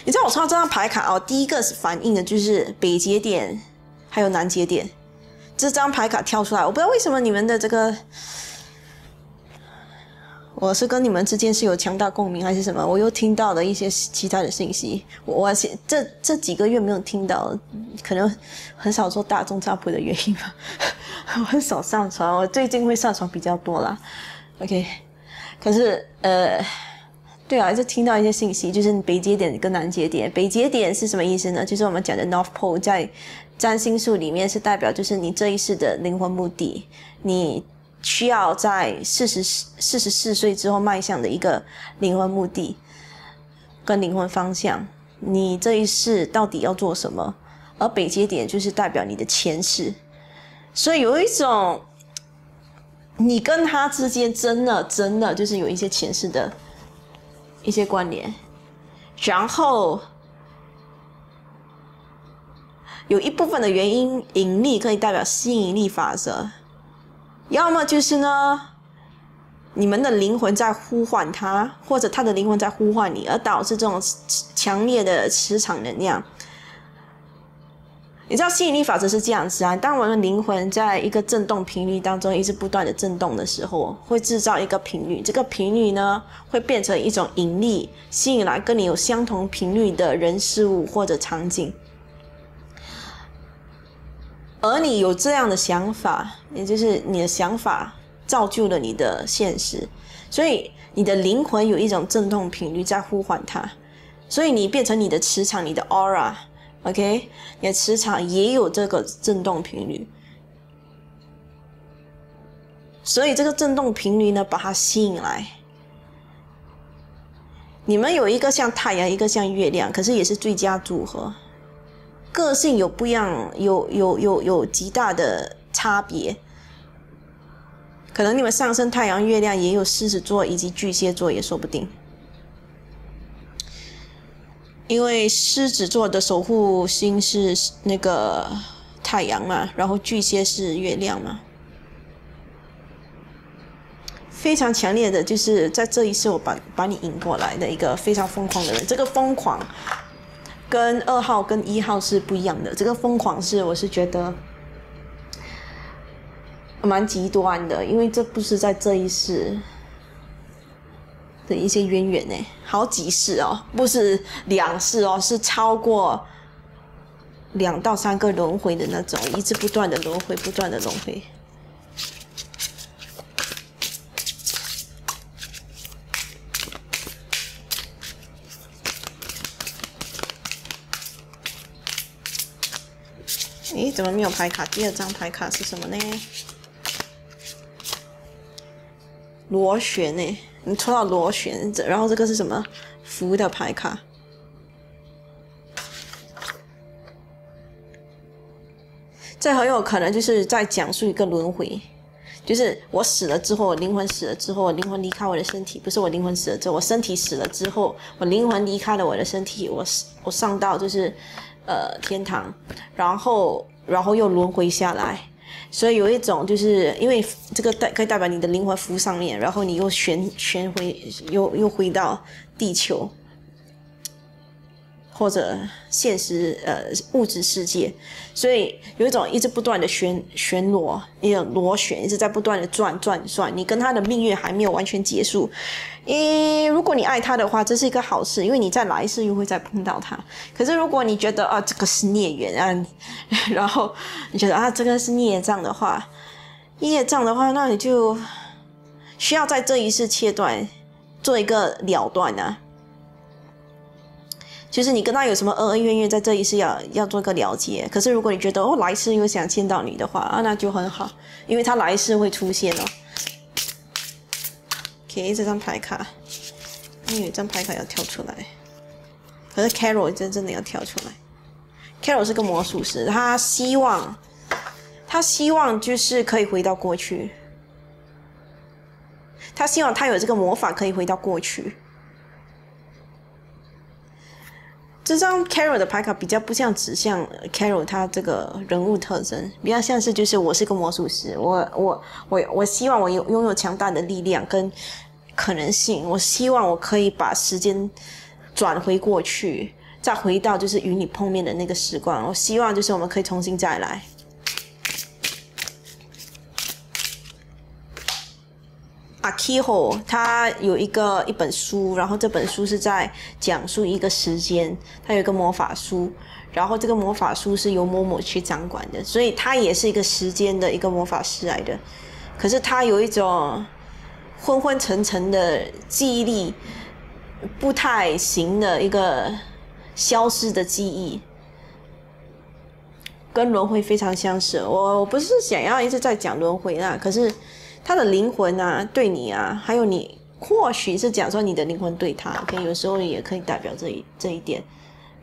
你知道我抽到这张牌卡哦，第一个是反映的就是北节点还有南节点，这张牌卡跳出来，我不知道为什么你们的这个。我是跟你们之间是有强大共鸣还是什么？我又听到了一些其他的信息。我这这几个月没有听到，可能很少做大众占卜的原因吧。我很少上传，我最近会上传比较多啦。OK，可是呃，对啊，就听到一些信息，就是北节点跟南节点。北节点是什么意思呢？就是我们讲的 North Pole，在占星术里面是代表就是你这一世的灵魂目的，你。需要在四十四十四岁之后迈向的一个灵魂目的跟灵魂方向，你这一世到底要做什么？而北节点就是代表你的前世，所以有一种你跟他之间真的真的就是有一些前世的一些关联，然后有一部分的原因引力可以代表吸引力法则。要么就是呢，你们的灵魂在呼唤他，或者他的灵魂在呼唤你，而导致这种强烈的磁场能量。你知道吸引力法则是这样子啊？当我们的灵魂在一个振动频率当中一直不断的振动的时候，会制造一个频率，这个频率呢会变成一种引力，吸引来跟你有相同频率的人事物或者场景。而你有这样的想法，也就是你的想法造就了你的现实，所以你的灵魂有一种振动频率在呼唤它，所以你变成你的磁场，你的 aura，OK，你的磁场也有这个振动频率，所以这个振动频率呢，把它吸引来。你们有一个像太阳，一个像月亮，可是也是最佳组合。个性有不一样，有有有有极大的差别。可能你们上升太阳、月亮也有狮子座以及巨蟹座，也说不定。因为狮子座的守护星是那个太阳嘛，然后巨蟹是月亮嘛，非常强烈的，就是在这一次我把把你引过来的一个非常疯狂的人，这个疯狂。跟二号跟一号是不一样的，这个疯狂是我是觉得蛮极端的，因为这不是在这一世的一些渊源呢，好几世哦，不是两世哦，是超过两到三个轮回的那种，一直不断的轮回，不断的轮回。怎么没有牌卡？第二张牌卡是什么呢？螺旋呢？你抽到螺旋，然后这个是什么？福的牌卡。这很有可能就是在讲述一个轮回，就是我死了之后，灵魂死了之后，灵魂离开我的身体，不是我灵魂死了之后，我身体死了之后，我灵魂离开了我的身体，我我上到就是。呃，天堂，然后，然后又轮回下来，所以有一种就是因为这个代可以代表你的灵魂浮上面，然后你又旋旋回，又又回到地球。或者现实呃物质世界，所以有一种一直不断的旋旋螺，一种螺旋一直在不断的转转转。你跟他的命运还没有完全结束，诶，如果你爱他的话，这是一个好事，因为你在来世又会再碰到他。可是如果你觉得啊这个是孽缘啊，然后你觉得啊这个是孽障的话，孽障的话，那你就需要在这一世切断，做一个了断啊。就是你跟他有什么恩恩怨怨，在这一世要要做个了结。可是如果你觉得哦来世又想见到你的话啊，那就很好，因为他来世会出现哦。OK，这张牌卡，有一张牌卡要跳出来，可是 Carol 真真的要跳出来。Carol 是个魔术师，他希望他希望就是可以回到过去，他希望他有这个魔法可以回到过去。这张 Carol 的牌卡比较不像指向 Carol 他这个人物特征，比较像是就是我是个魔术师，我我我我希望我有拥有强大的力量跟可能性，我希望我可以把时间转回过去，再回到就是与你碰面的那个时光，我希望就是我们可以重新再来。阿 Kiho 他有一个一本书，然后这本书是在讲述一个时间，他有一个魔法书，然后这个魔法书是由某某去掌管的，所以他也是一个时间的一个魔法师来的。可是他有一种昏昏沉沉的记忆力不太行的一个消失的记忆，跟轮回非常相似。我我不是想要一直在讲轮回啦，可是。他的灵魂啊，对你啊，还有你，或许是讲说你的灵魂对他，OK，有时候也可以代表这一这一点，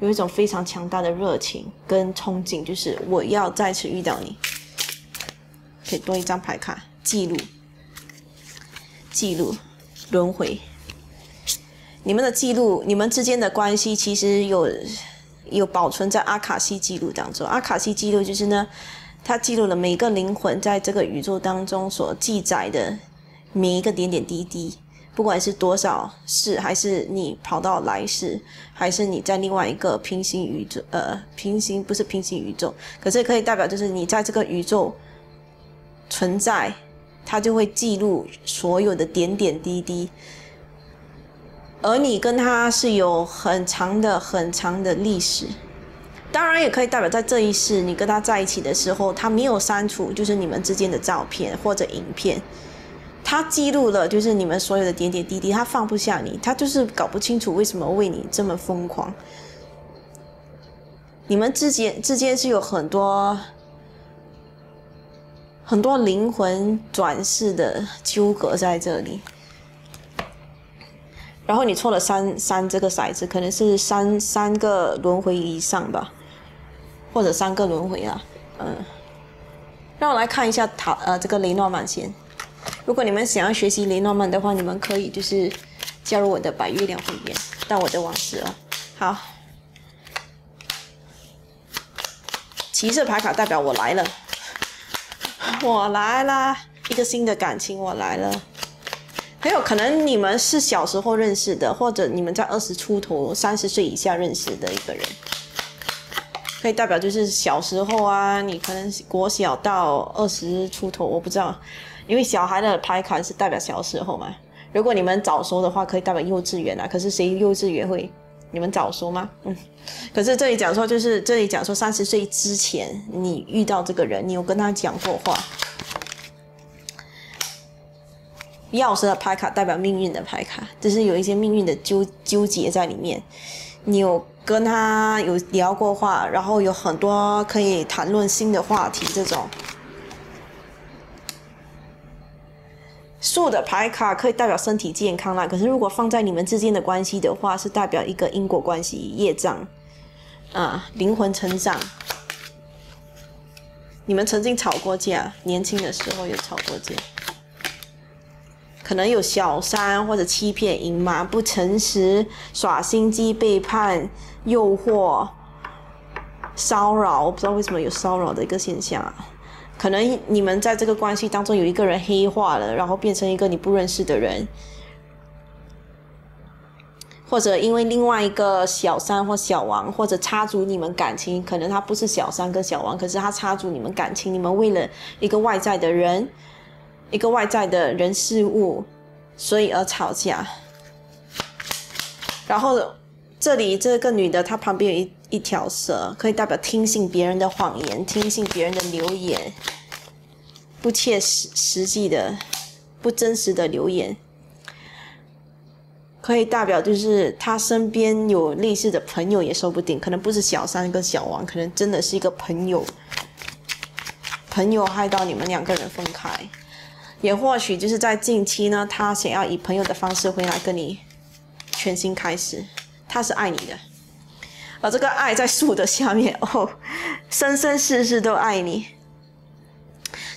有一种非常强大的热情跟憧憬，就是我要再次遇到你。可以多一张牌卡记录，记录轮回，你们的记录，你们之间的关系其实有有保存在阿卡西记录当中。阿卡西记录就是呢。它记录了每个灵魂在这个宇宙当中所记载的每一个点点滴滴，不管是多少世，还是你跑到来世，还是你在另外一个平行宇宙，呃，平行不是平行宇宙，可是可以代表就是你在这个宇宙存在，它就会记录所有的点点滴滴，而你跟他是有很长的、很长的历史。当然也可以代表在这一世，你跟他在一起的时候，他没有删除，就是你们之间的照片或者影片，他记录了就是你们所有的点点滴滴，他放不下你，他就是搞不清楚为什么为你这么疯狂。你们之间之间是有很多很多灵魂转世的纠葛在这里。然后你抽了三三这个骰子，可能是三三个轮回以上吧。或者三个轮回啊，嗯，让我来看一下塔呃这个雷诺曼先。如果你们想要学习雷诺曼的话，你们可以就是加入我的白月亮会员到我的网址啊。好，骑士牌卡代表我来了，我来啦，一个新的感情我来了。很有可能你们是小时候认识的，或者你们在二十出头、三十岁以下认识的一个人。可以代表就是小时候啊，你可能国小到二十出头，我不知道，因为小孩的牌卡是代表小时候嘛。如果你们早熟的话，可以代表幼稚园啊。可是谁幼稚园会？你们早熟吗？嗯。可是这里讲说，就是这里讲说，三十岁之前你遇到这个人，你有跟他讲过话。钥匙的牌卡代表命运的牌卡，就是有一些命运的纠纠结在里面。你有跟他有聊过话，然后有很多可以谈论新的话题。这种树的牌卡可以代表身体健康啦，可是如果放在你们之间的关系的话，是代表一个因果关系、业障啊，灵魂成长。你们曾经吵过架，年轻的时候有吵过架。可能有小三或者欺骗、隐瞒、不诚实、耍心机、背叛、诱惑、骚扰，我不知道为什么有骚扰的一个现象。可能你们在这个关系当中有一个人黑化了，然后变成一个你不认识的人，或者因为另外一个小三或小王或者插足你们感情，可能他不是小三跟小王，可是他插足你们感情，你们为了一个外在的人。一个外在的人事物，所以而吵架。然后这里这个女的，她旁边有一一条蛇，可以代表听信别人的谎言，听信别人的流言，不切实实际的、不真实的流言，可以代表就是她身边有类似的朋友也说不定，可能不是小三跟小王，可能真的是一个朋友，朋友害到你们两个人分开。也或许就是在近期呢，他想要以朋友的方式回来跟你全新开始，他是爱你的，而这个爱在树的下面 哦，生生世世都爱你。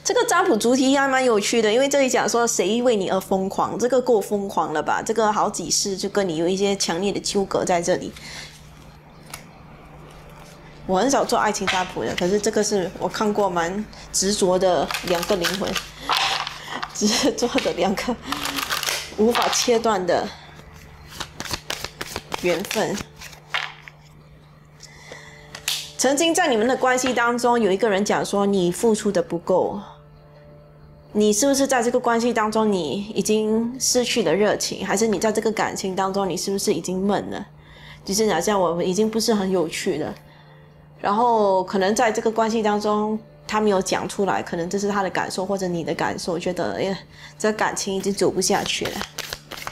这个占卜主题还蛮有趣的，因为这里讲说谁为你而疯狂，这个够疯狂了吧？这个好几世就跟你有一些强烈的纠葛在这里。我很少做爱情占卜的，可是这个是我看过蛮执着的两个灵魂。执着的两个无法切断的缘分。曾经在你们的关系当中，有一个人讲说你付出的不够，你是不是在这个关系当中，你已经失去了热情，还是你在这个感情当中，你是不是已经闷了？就是好像我已经不是很有趣了。然后可能在这个关系当中，他没有讲出来，可能这是他的感受或者你的感受，觉得哎呀，这感情已经走不下去了，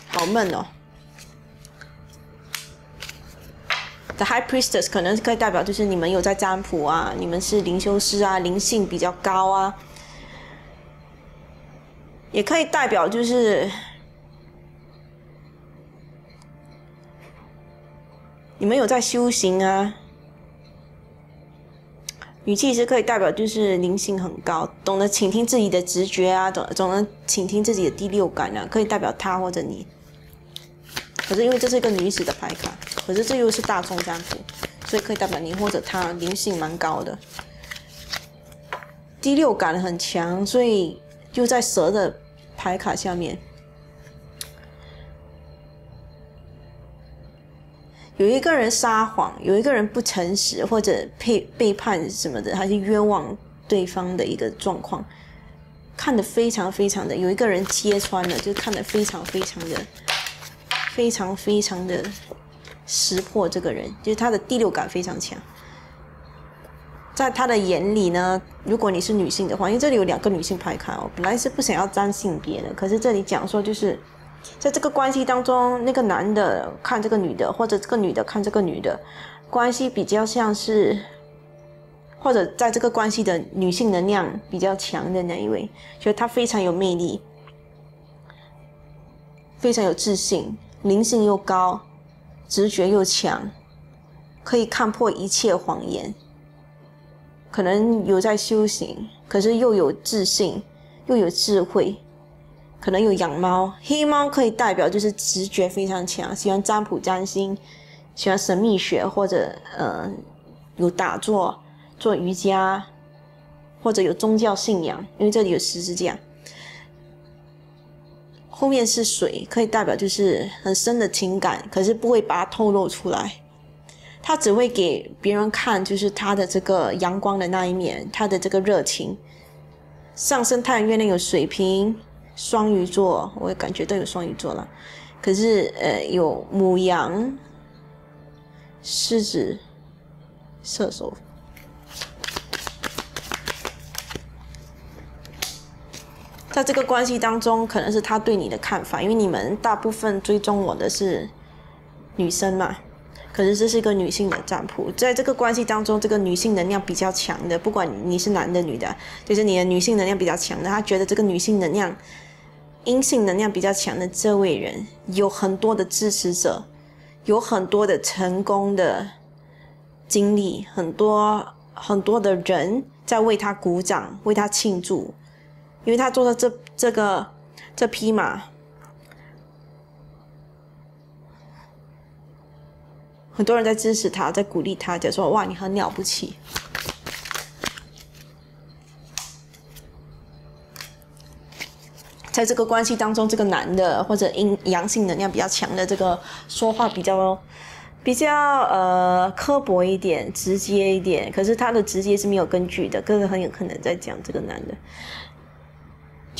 好闷哦。The High Priestess 可能可以代表就是你们有在占卜啊，你们是灵修师啊，灵性比较高啊。也可以代表就是你们有在修行啊，语气是可以代表就是灵性很高，懂得倾听自己的直觉啊，懂懂得倾听自己的第六感啊，可以代表他或者你。可是因为这是一个女子的牌卡，可是这又是大众占卜，所以可以代表你或者他灵性蛮高的，第六感很强，所以就在蛇的。牌卡下面有一个人撒谎，有一个人不诚实或者背背叛什么的，他是冤枉对方的一个状况，看得非常非常的，有一个人揭穿了，就看得非常非常的，非常非常的识破这个人，就是他的第六感非常强。在他的眼里呢，如果你是女性的话，因为这里有两个女性牌卡哦，本来是不想要沾性别的，可是这里讲说就是，在这个关系当中，那个男的看这个女的，或者这个女的看这个女的，关系比较像是，或者在这个关系的女性能量比较强的那一位，觉得她非常有魅力，非常有自信，灵性又高，直觉又强，可以看破一切谎言。可能有在修行，可是又有自信，又有智慧，可能有养猫。黑猫可以代表就是直觉非常强，喜欢占卜占星，喜欢神秘学或者呃有打坐、做瑜伽，或者有宗教信仰。因为这里有十字架，后面是水，可以代表就是很深的情感，可是不会把它透露出来。他只会给别人看，就是他的这个阳光的那一面，他的这个热情。上升太阳月亮有水瓶、双鱼座，我也感觉都有双鱼座了。可是，呃，有母羊、狮子、射手，在这个关系当中，可能是他对你的看法，因为你们大部分追踪我的是女生嘛。可是这是一个女性的占卜，在这个关系当中，这个女性能量比较强的，不管你是男的女的，就是你的女性能量比较强的，他觉得这个女性能量、阴性能量比较强的这位人，有很多的支持者，有很多的成功的经历，很多很多的人在为他鼓掌、为他庆祝，因为他做的这这个这匹马。很多人在支持他，在鼓励他，在说：“哇，你很了不起。”在这个关系当中，这个男的或者阴阳性能量比较强的，这个说话比较比较呃刻薄一点、直接一点。可是他的直接是没有根据的，哥哥很有可能在讲这个男的，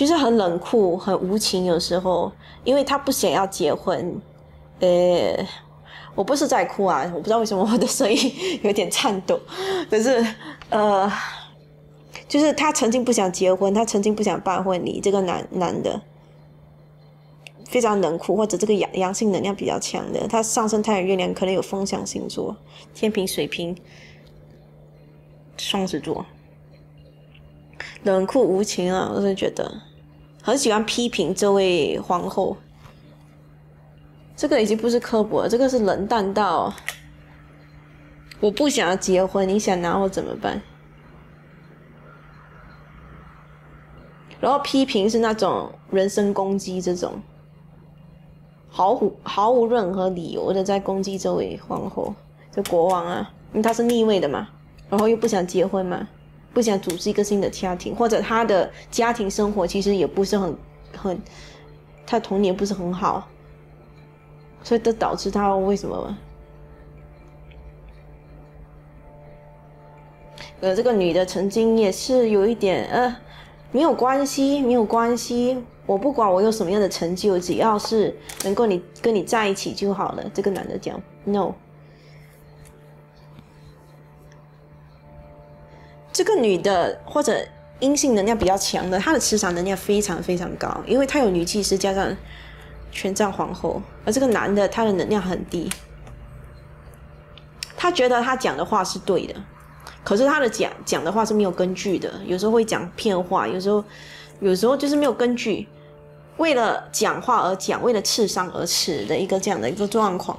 就是很冷酷、很无情。有时候，因为他不想要结婚，呃。我不是在哭啊，我不知道为什么我的声音有点颤抖。可是，呃，就是他曾经不想结婚，他曾经不想办婚礼。这个男男的非常冷酷，或者这个阳阳性能量比较强的，他上升太阳月亮可能有风象星座，天平、水瓶、双子座，冷酷无情啊！我是觉得很喜欢批评这位皇后。这个已经不是刻薄了，这个是冷淡到我不想要结婚，你想拿我怎么办？然后批评是那种人身攻击，这种毫无毫无任何理由的在攻击这位皇后，这国王啊，因为他是逆位的嘛，然后又不想结婚嘛，不想组织一个新的家庭，或者他的家庭生活其实也不是很很，他童年不是很好。所以，这导致他为什么？呃，这个女的曾经也是有一点呃，没有关系，没有关系，我不管我有什么样的成就，只要是能够你跟你在一起就好了。这个男的讲，no。这个女的或者阴性能量比较强的，她的磁场能量非常非常高，因为她有女祭司加上权杖皇后，而这个男的他的能量很低，他觉得他讲的话是对的，可是他的讲讲的话是没有根据的，有时候会讲骗话，有时候有时候就是没有根据，为了讲话而讲，为了刺伤而刺的一个这样的一个状况。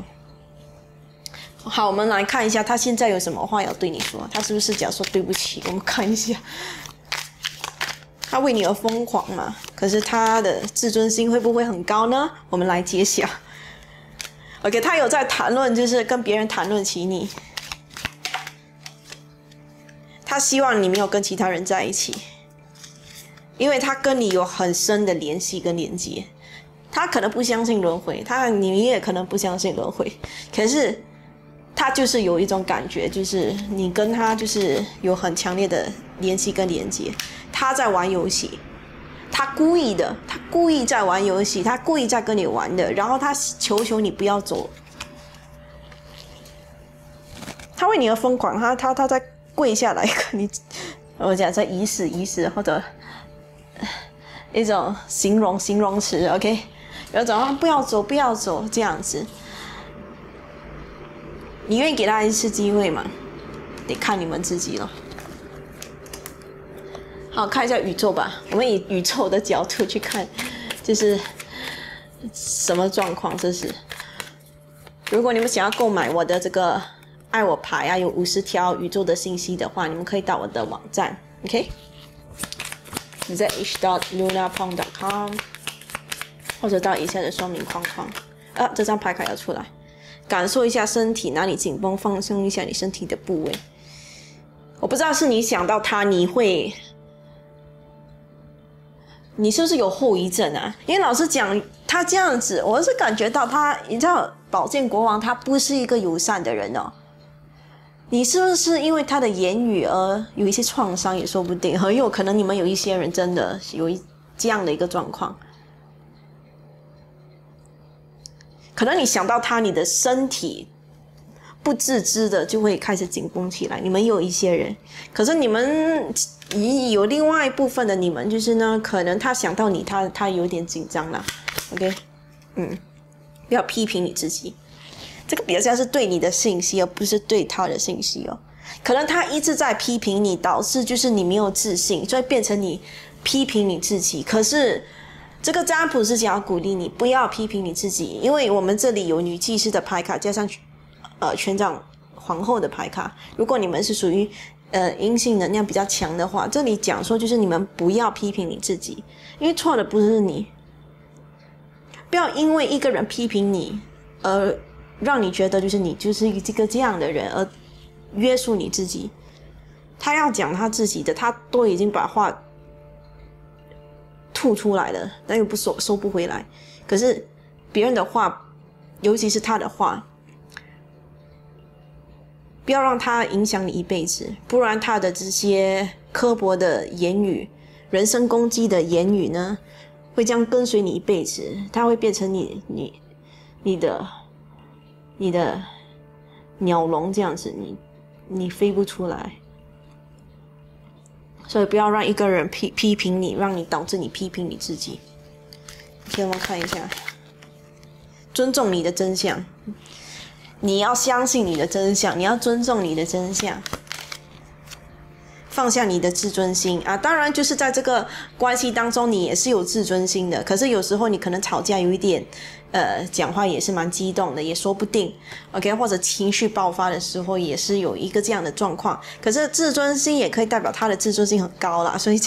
好，我们来看一下他现在有什么话要对你说。他是不是讲说对不起？我们看一下，他为你而疯狂嘛？可是他的自尊心会不会很高呢？我们来揭晓。OK，他有在谈论，就是跟别人谈论起你。他希望你没有跟其他人在一起，因为他跟你有很深的联系跟连接。他可能不相信轮回，他你也可能不相信轮回，可是。他就是有一种感觉，就是你跟他就是有很强烈的联系跟连接。他在玩游戏，他故意的，他故意在玩游戏，他故意在跟你玩的。然后他求求你不要走，他为你而疯狂，他他他在跪下来跟你，我讲在仪式仪式或者一种形容形容词，OK，然后讲不要走不要走这样子。你愿意给他一次机会吗？得看你们自己了。好看一下宇宙吧，我们以宇宙的角度去看，就是什么状况？这是。如果你们想要购买我的这个爱我牌啊，有五十条宇宙的信息的话，你们可以到我的网站，OK？你在 h dot lunapong dot com，或者到以下的说明框框。啊，这张牌卡要出来。感受一下身体哪里紧绷，放松一下你身体的部位。我不知道是你想到他，你会，你是不是有后遗症啊？因为老师讲他这样子，我是感觉到他，你知道，宝剑国王他不是一个友善的人哦。你是不是因为他的言语而有一些创伤也说不定？很有可能你们有一些人真的有一这样的一个状况。可能你想到他，你的身体不自知的就会开始紧绷起来。你们有一些人，可是你们你有另外一部分的你们，就是呢，可能他想到你，他他有点紧张了。OK，嗯，不要批评你自己，这个比较像是对你的信息，而不是对他的信息哦。可能他一直在批评你，导致就是你没有自信，所以变成你批评你自己。可是。这个占卜是想要鼓励你，不要批评你自己，因为我们这里有女祭司的牌卡，加上呃权杖皇后的牌卡。如果你们是属于呃阴性能量比较强的话，这里讲说就是你们不要批评你自己，因为错的不是你。不要因为一个人批评你，而让你觉得就是你就是一个这样的人，而约束你自己。他要讲他自己的，他都已经把话。吐出来了，但又不收收不回来。可是别人的话，尤其是他的话，不要让他影响你一辈子，不然他的这些刻薄的言语、人身攻击的言语呢，会将跟随你一辈子。他会变成你、你、你的、你的鸟笼这样子，你你飞不出来。所以不要让一个人批批评你，让你导致你批评你自己。先我们看一下，尊重你的真相，你要相信你的真相，你要尊重你的真相。放下你的自尊心啊！当然，就是在这个关系当中，你也是有自尊心的。可是有时候你可能吵架有一点，呃，讲话也是蛮激动的，也说不定。OK，或者情绪爆发的时候，也是有一个这样的状况。可是自尊心也可以代表他的自尊心很高啦，所以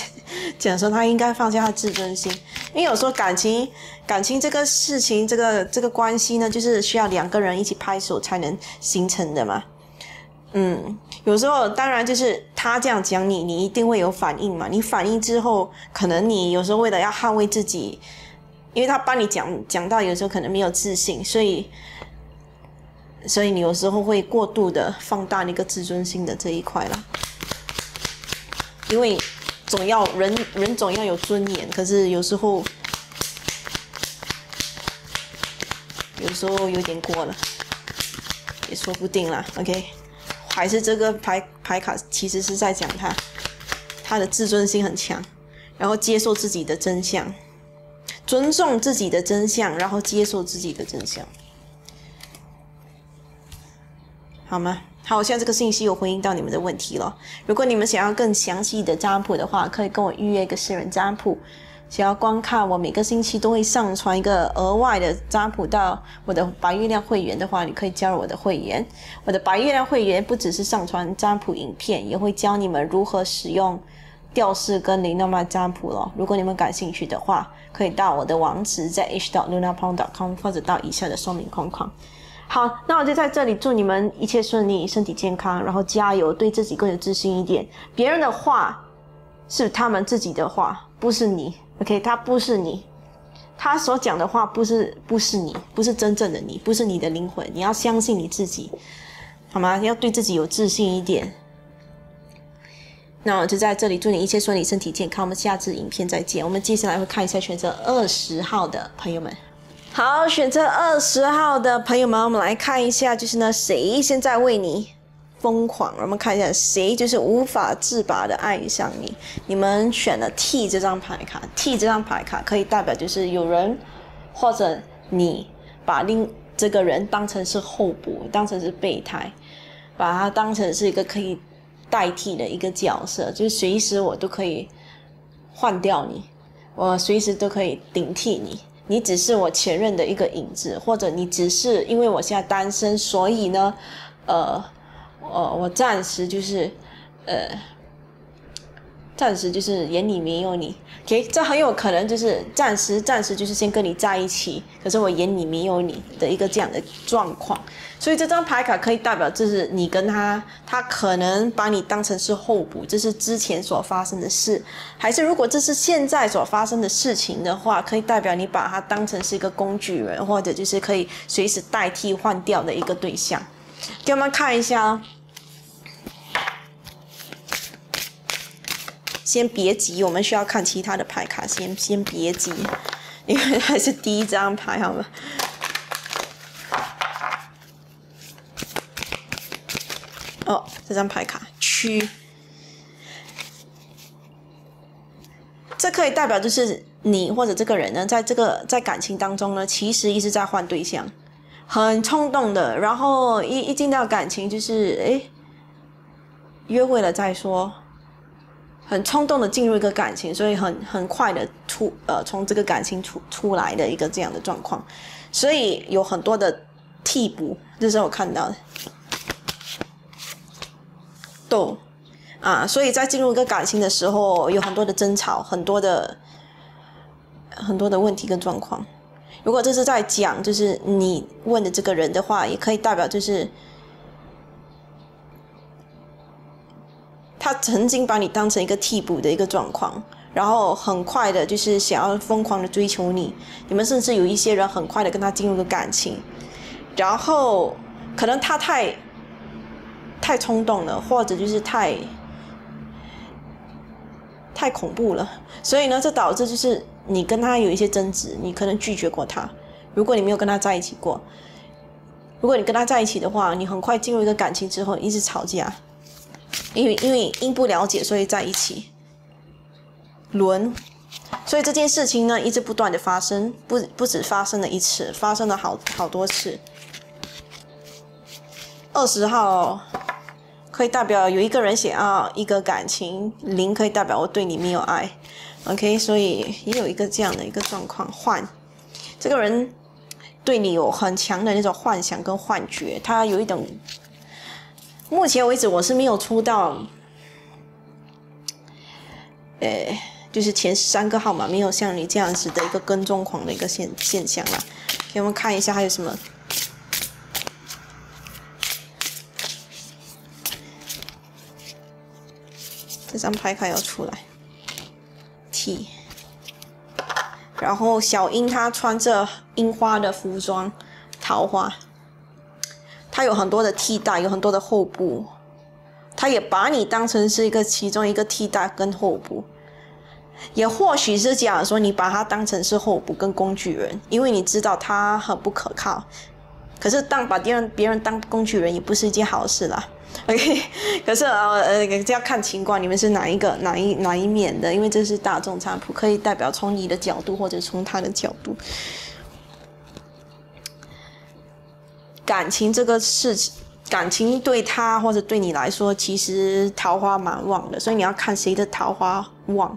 讲说他应该放下他自尊心。因为有时候感情，感情这个事情，这个这个关系呢，就是需要两个人一起拍手才能形成的嘛。嗯，有时候当然就是他这样讲你，你一定会有反应嘛。你反应之后，可能你有时候为了要捍卫自己，因为他帮你讲讲到有时候可能没有自信，所以，所以你有时候会过度的放大那个自尊心的这一块了。因为总要人人总要有尊严，可是有时候有时候有点过了，也说不定啦。OK，还是这个牌牌卡其实是在讲他他的自尊心很强，然后接受自己的真相，尊重自己的真相，然后接受自己的真相，好吗？好，我现在这个信息有回应到你们的问题了。如果你们想要更详细的占卜的话，可以跟我预约一个私人占卜。想要观看我每个星期都会上传一个额外的占卜到我的白月亮会员的话，你可以加入我的会员。我的白月亮会员不只是上传占卜影片，也会教你们如何使用吊式跟林诺曼占卜了。如果你们感兴趣的话，可以到我的网址在 h dot luna pong dot com 或者到以下的说明框框。好，那我就在这里祝你们一切顺利，身体健康，然后加油，对自己更有自信一点。别人的话是他们自己的话，不是你。OK，他不是你，他所讲的话不是不是你，不是真正的你，不是你的灵魂。你要相信你自己，好吗？要对自己有自信一点。那我就在这里祝你一切顺利，身体健康。我们下次影片再见。我们接下来会看一下选择二十号的朋友们。好，选择二十号的朋友们，我们来看一下，就是呢，谁现在为你疯狂？我们看一下，谁就是无法自拔的爱上你。你们选了 T 这张牌卡，T 这张牌卡可以代表就是有人或者你把另这个人当成是候补，当成是备胎，把他当成是一个可以代替的一个角色，就是随时我都可以换掉你，我随时都可以顶替你。你只是我前任的一个影子，或者你只是因为我现在单身，所以呢，呃，呃，我暂时就是，呃。暂时就是眼里没有你，OK，这很有可能就是暂时暂时就是先跟你在一起，可是我眼里没有你的一个这样的状况，所以这张牌卡可以代表这是你跟他，他可能把你当成是候补，这是之前所发生的事，还是如果这是现在所发生的事情的话，可以代表你把他当成是一个工具人，或者就是可以随时代替换掉的一个对象，给我们看一下。先别急，我们需要看其他的牌卡。先先别急，因为还是第一张牌，好吗？哦，这张牌卡区，这可以代表就是你或者这个人呢，在这个在感情当中呢，其实一直在换对象，很冲动的，然后一一进到感情就是哎，约会了再说。很冲动的进入一个感情，所以很很快的出呃从这个感情出出来的一个这样的状况，所以有很多的替补，这是我看到的。斗啊，所以在进入一个感情的时候，有很多的争吵，很多的很多的问题跟状况。如果这是在讲就是你问的这个人的话，也可以代表就是。他曾经把你当成一个替补的一个状况，然后很快的就是想要疯狂的追求你，你们甚至有一些人很快的跟他进入了感情，然后可能他太太冲动了，或者就是太太恐怖了，所以呢，这导致就是你跟他有一些争执，你可能拒绝过他。如果你没有跟他在一起过，如果你跟他在一起的话，你很快进入一个感情之后一直吵架。因为因为因不了解，所以在一起轮，所以这件事情呢一直不断的发生，不不止发生了一次，发生了好好多次。二十号可以代表有一个人想要一个感情，零可以代表我对你没有爱，OK，所以也有一个这样的一个状况，幻这个人对你有很强的那种幻想跟幻觉，他有一种。目前为止，我是没有出到，呃，就是前三个号码没有像你这样子的一个跟踪狂的一个现现象了。给我们看一下还有什么？这张牌卡要出来，T，然后小樱她穿着樱花的服装，桃花。她有很多的替代，有很多的后补，她也把你当成是一个其中一个替代跟后补，也或许是讲说你把他当成是候补跟工具人，因为你知道他很不可靠。可是当把别人别人当工具人也不是一件好事啦。OK，可是呃呃，这要看情况，你们是哪一个哪一哪一面的？因为这是大众占卜，可以代表从你的角度或者从他的角度。感情这个事情，感情对他或者对你来说，其实桃花蛮旺的，所以你要看谁的桃花旺。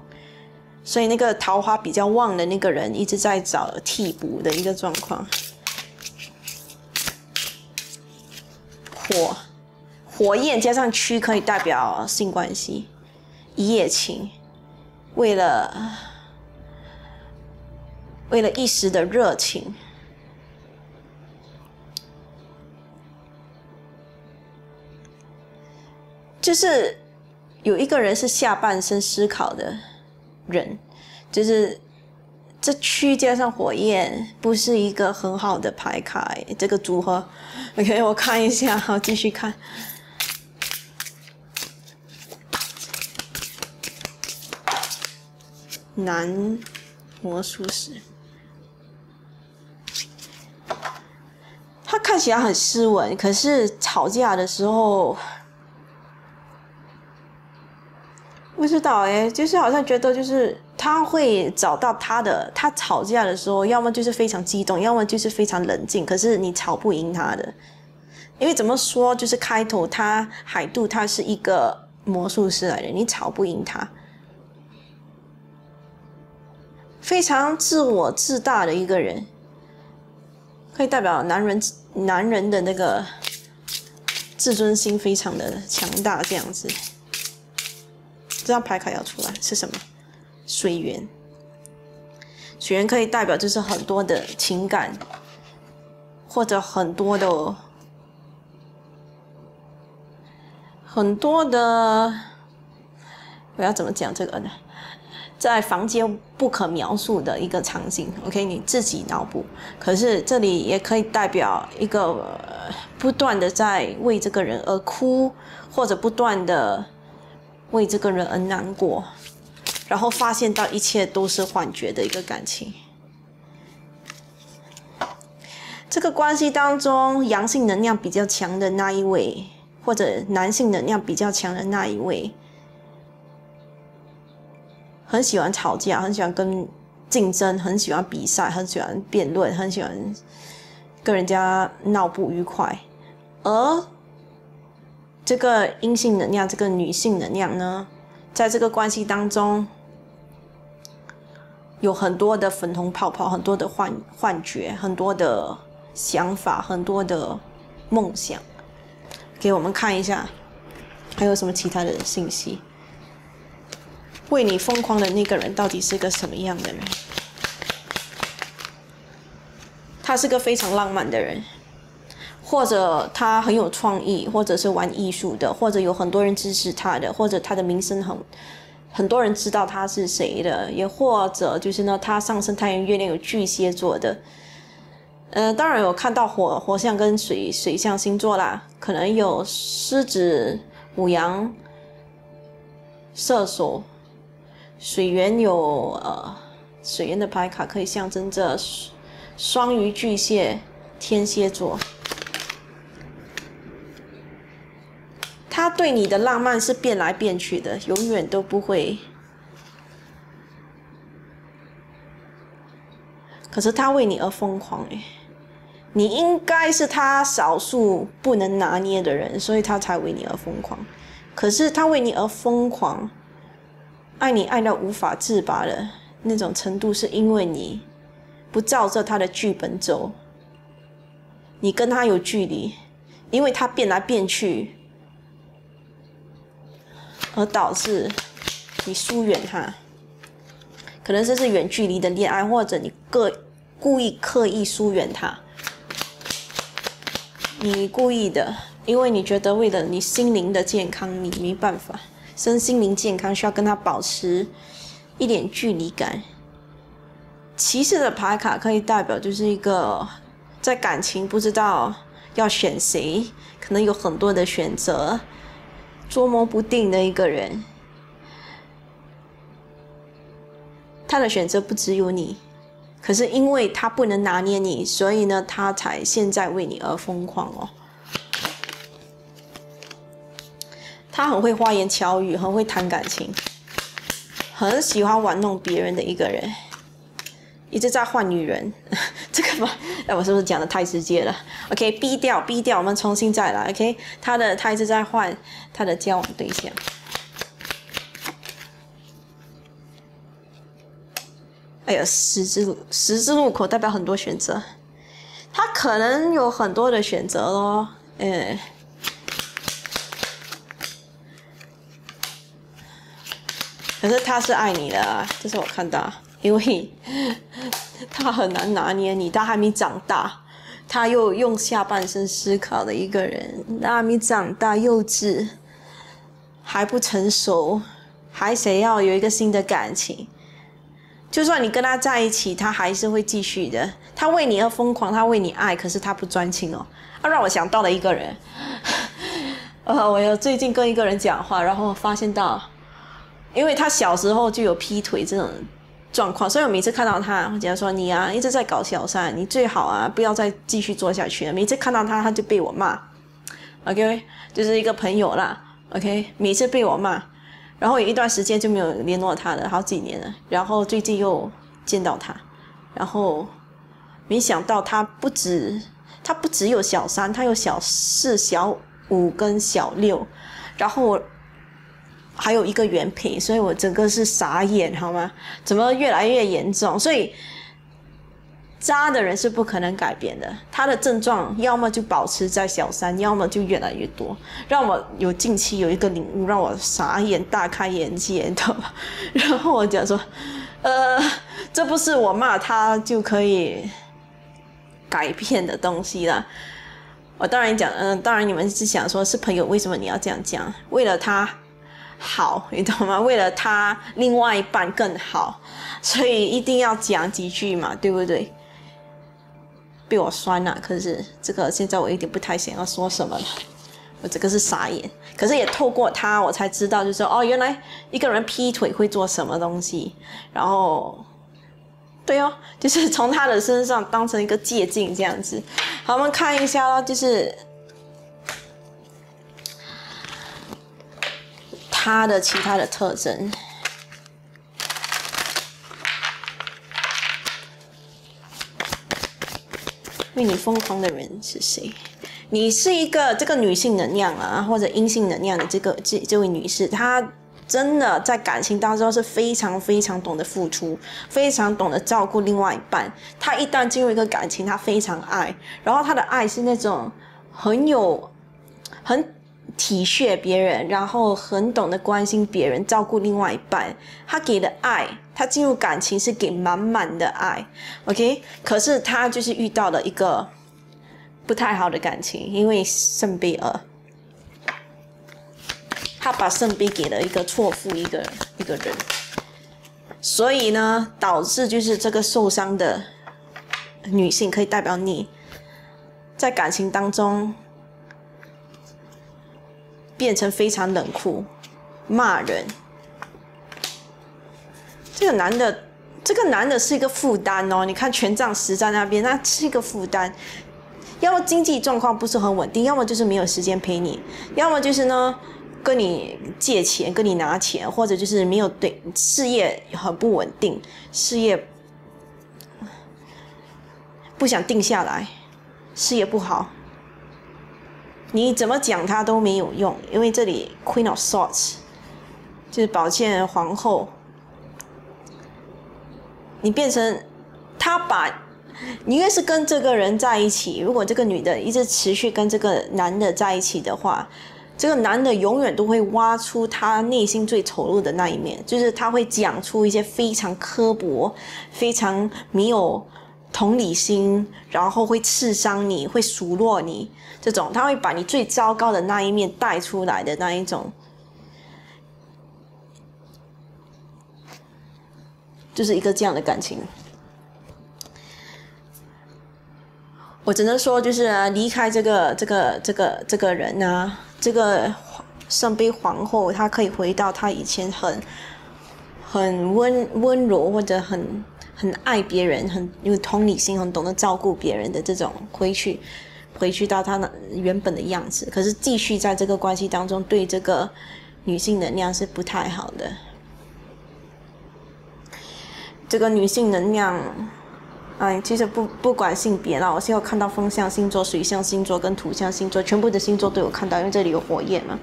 所以那个桃花比较旺的那个人，一直在找替补的一个状况。火，火焰加上区可以代表性关系，一夜情，为了为了一时的热情。就是有一个人是下半身思考的人，就是这区加上火焰不是一个很好的牌卡，这个组合。OK，我看一下，好，继续看。男魔术师，他看起来很斯文，可是吵架的时候。不知道哎，就是好像觉得就是他会找到他的，他吵架的时候，要么就是非常激动，要么就是非常冷静。可是你吵不赢他的，因为怎么说，就是开头他海渡他是一个魔术师来的，你吵不赢他，非常自我自大的一个人，可以代表男人男人的那个自尊心非常的强大，这样子。这张牌卡要出来是什么？水源，水源可以代表就是很多的情感，或者很多的很多的，我要怎么讲这个呢？在房间不可描述的一个场景，OK，你自己脑补。可是这里也可以代表一个不断的在为这个人而哭，或者不断的。为这个人而难过，然后发现到一切都是幻觉的一个感情。这个关系当中，阳性能量比较强的那一位，或者男性能量比较强的那一位，很喜欢吵架，很喜欢跟竞争，很喜欢比赛，很喜欢辩论，很喜欢跟人家闹不愉快，而。这个阴性能量，这个女性能量呢，在这个关系当中，有很多的粉红泡泡，很多的幻幻觉，很多的想法，很多的梦想。给我们看一下，还有什么其他的信息？为你疯狂的那个人到底是个什么样的人？他是个非常浪漫的人。或者他很有创意，或者是玩艺术的，或者有很多人支持他的，或者他的名声很，很多人知道他是谁的，也或者就是呢，他上升太阳月亮有巨蟹座的，呃，当然有看到火火象跟水水象星座啦，可能有狮子、母羊、射手、水源有呃水源的牌卡可以象征着双鱼、巨蟹、天蝎座。他对你的浪漫是变来变去的，永远都不会。可是他为你而疯狂哎，你应该是他少数不能拿捏的人，所以他才为你而疯狂。可是他为你而疯狂，爱你爱到无法自拔的那种程度，是因为你不照着他的剧本走，你跟他有距离，因为他变来变去。而导致你疏远他，可能这是远距离的恋爱，或者你个故意刻意疏远他，你故意的，因为你觉得为了你心灵的健康，你没办法，身心灵健康需要跟他保持一点距离感。骑士的牌卡可以代表就是一个在感情不知道要选谁，可能有很多的选择。捉摸不定的一个人，他的选择不只有你，可是因为他不能拿捏你，所以呢，他才现在为你而疯狂哦。他很会花言巧语，很会谈感情，很喜欢玩弄别人的一个人，一直在换女人。这个吧，哎，我是不是讲的太直接了？OK，B 掉，B 掉，我们重新再来。OK，他的他一直在换他的交往对象。哎呀，十字路十字路口代表很多选择，他可能有很多的选择咯。嗯。可是他是爱你的啊，这是我看到，因为 他很难拿捏你，他还没长大，他又用下半身思考的一个人，他还没长大，幼稚，还不成熟，还想要有一个新的感情。就算你跟他在一起，他还是会继续的。他为你而疯狂，他为你爱，可是他不专情哦。啊，让我想到了一个人，呃，我有最近跟一个人讲话，然后发现到。因为他小时候就有劈腿这种状况，所以我每次看到他，我讲说你啊一直在搞小三，你最好啊不要再继续做下去了。每次看到他，他就被我骂，OK，就是一个朋友啦，OK，每次被我骂，然后有一段时间就没有联络他了，好几年了，然后最近又见到他，然后没想到他不止他不只有小三，他有小四、小五跟小六，然后。还有一个原配，所以我整个是傻眼，好吗？怎么越来越严重？所以渣的人是不可能改变的，他的症状要么就保持在小三，要么就越来越多。让我有近期有一个领悟，让我傻眼、大开眼界，懂吗？然后我讲说，呃，这不是我骂他就可以改变的东西了。我当然讲，嗯，当然你们是想说，是朋友，为什么你要这样讲？为了他。好，你懂吗？为了他另外一半更好，所以一定要讲几句嘛，对不对？被我酸了，可是这个现在我有点不太想要说什么了。我这个是傻眼，可是也透过他，我才知道，就是哦，原来一个人劈腿会做什么东西。然后，对哦，就是从他的身上当成一个借鉴这样子。好，我们看一下咯，就是。他的其他的特征，为你疯狂的人是谁？你是一个这个女性能量啊，或者阴性能量的这个这这位女士，她真的在感情当中是非常非常懂得付出，非常懂得照顾另外一半。她一旦进入一个感情，她非常爱，然后她的爱是那种很有很。体恤别人，然后很懂得关心别人，照顾另外一半。他给的爱，他进入感情是给满满的爱，OK。可是他就是遇到了一个不太好的感情，因为圣杯二，他把圣杯给了一个错付一个一个人，所以呢，导致就是这个受伤的女性可以代表你，在感情当中。变成非常冷酷，骂人。这个男的，这个男的是一个负担哦。你看权杖十在那边，那是一个负担。要么经济状况不是很稳定，要么就是没有时间陪你，要么就是呢跟你借钱，跟你拿钱，或者就是没有对事业很不稳定，事业不想定下来，事业不好。你怎么讲他都没有用，因为这里 Queen of Swords 就是宝剑皇后，你变成他把，你越是跟这个人在一起，如果这个女的一直持续跟这个男的在一起的话，这个男的永远都会挖出他内心最丑陋的那一面，就是他会讲出一些非常刻薄、非常没有。同理心，然后会刺伤你，会数落你，这种他会把你最糟糕的那一面带出来的那一种，就是一个这样的感情。我只能说，就是离开这个这个这个这个人呢，这个圣杯皇后，她可以回到她以前很很温温柔或者很很爱别人，很有同理心，很懂得照顾别人的这种回去，回去到他那原本的样子。可是继续在这个关系当中，对这个女性能量是不太好的。这个女性能量，哎，其实不不管性别啦，我现在看到风象星座、水象星座跟土象星座，全部的星座都有看到，因为这里有火焰嘛。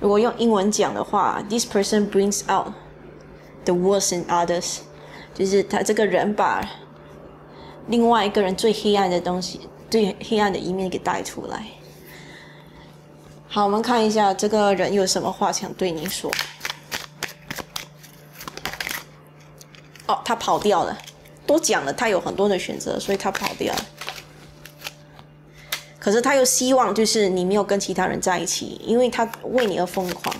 如果用英文讲的话，this person brings out the worst in others，就是他这个人把另外一个人最黑暗的东西、最黑暗的一面给带出来。好，我们看一下这个人有什么话想对你说。哦，他跑掉了，都讲了，他有很多的选择，所以他跑掉了。可是他又希望，就是你没有跟其他人在一起，因为他为你而疯狂。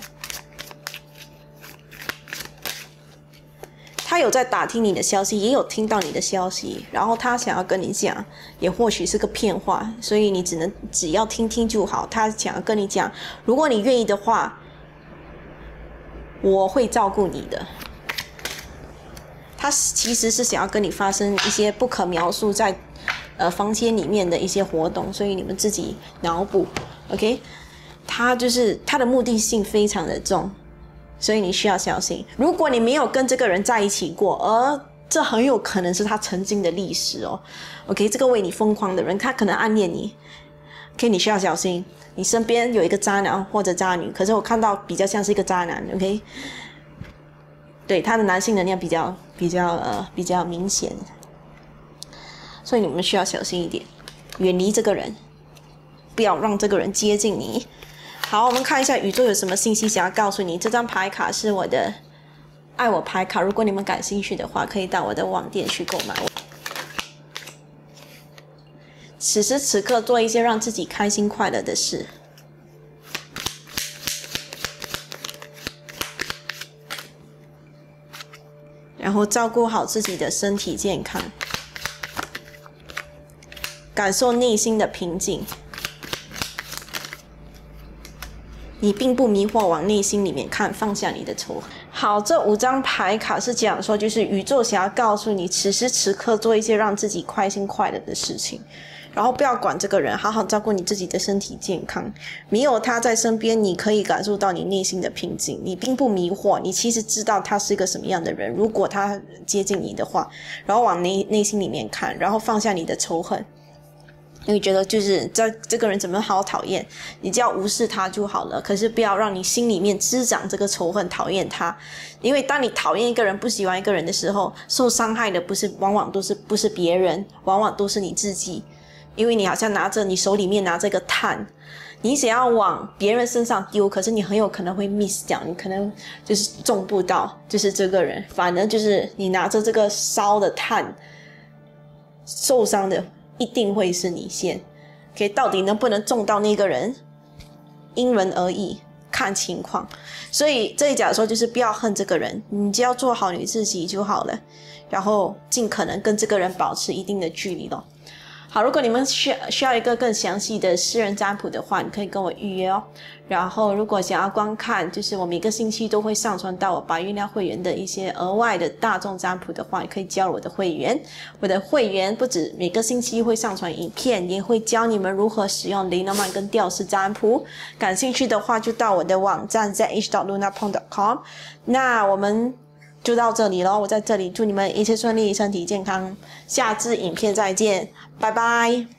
他有在打听你的消息，也有听到你的消息，然后他想要跟你讲，也或许是个骗话，所以你只能只要听听就好。他想要跟你讲，如果你愿意的话，我会照顾你的。他其实是想要跟你发生一些不可描述在。呃，房间里面的一些活动，所以你们自己脑补，OK？他就是他的目的性非常的重，所以你需要小心。如果你没有跟这个人在一起过，而这很有可能是他曾经的历史哦，OK？这个为你疯狂的人，他可能暗恋你，OK？你需要小心。你身边有一个渣男或者渣女，可是我看到比较像是一个渣男，OK？对，他的男性能量比较比较呃比较明显。所以你们需要小心一点，远离这个人，不要让这个人接近你。好，我们看一下宇宙有什么信息想要告诉你。这张牌卡是我的爱我牌卡，如果你们感兴趣的话，可以到我的网店去购买。此时此刻，做一些让自己开心快乐的事，然后照顾好自己的身体健康。感受内心的平静，你并不迷惑，往内心里面看，放下你的仇恨。好，这五张牌卡是讲说，就是宇宙想要告诉你，此时此刻做一些让自己开心快乐的事情，然后不要管这个人，好好照顾你自己的身体健康。没有他在身边，你可以感受到你内心的平静，你并不迷惑，你其实知道他是一个什么样的人。如果他接近你的话，然后往内内心里面看，然后放下你的仇恨。你觉得就是这这个人怎么好讨厌？你只要无视他就好了。可是不要让你心里面滋长这个仇恨，讨厌他。因为当你讨厌一个人、不喜欢一个人的时候，受伤害的不是往往都是不是别人，往往都是你自己。因为你好像拿着你手里面拿这个炭，你想要往别人身上丢，可是你很有可能会 miss 掉，你可能就是中不到，就是这个人。反而就是你拿着这个烧的炭，受伤的。一定会是你先，OK？到底能不能中到那个人，因人而异，看情况。所以这里讲说，就是不要恨这个人，你只要做好你自己就好了，然后尽可能跟这个人保持一定的距离咯。好，如果你们需需要一个更详细的私人占卜的话，你可以跟我预约哦。然后，如果想要观看，就是我每个星期都会上传到我白月亮会员的一些额外的大众占卜的话，你可以加入我的会员。我的会员不止每个星期会上传影片，也会教你们如何使用雷诺曼跟吊式占卜。感兴趣的话，就到我的网站 zh.lunapon.com。那我们就到这里喽，我在这里祝你们一切顺利，身体健康。下次影片再见，拜拜。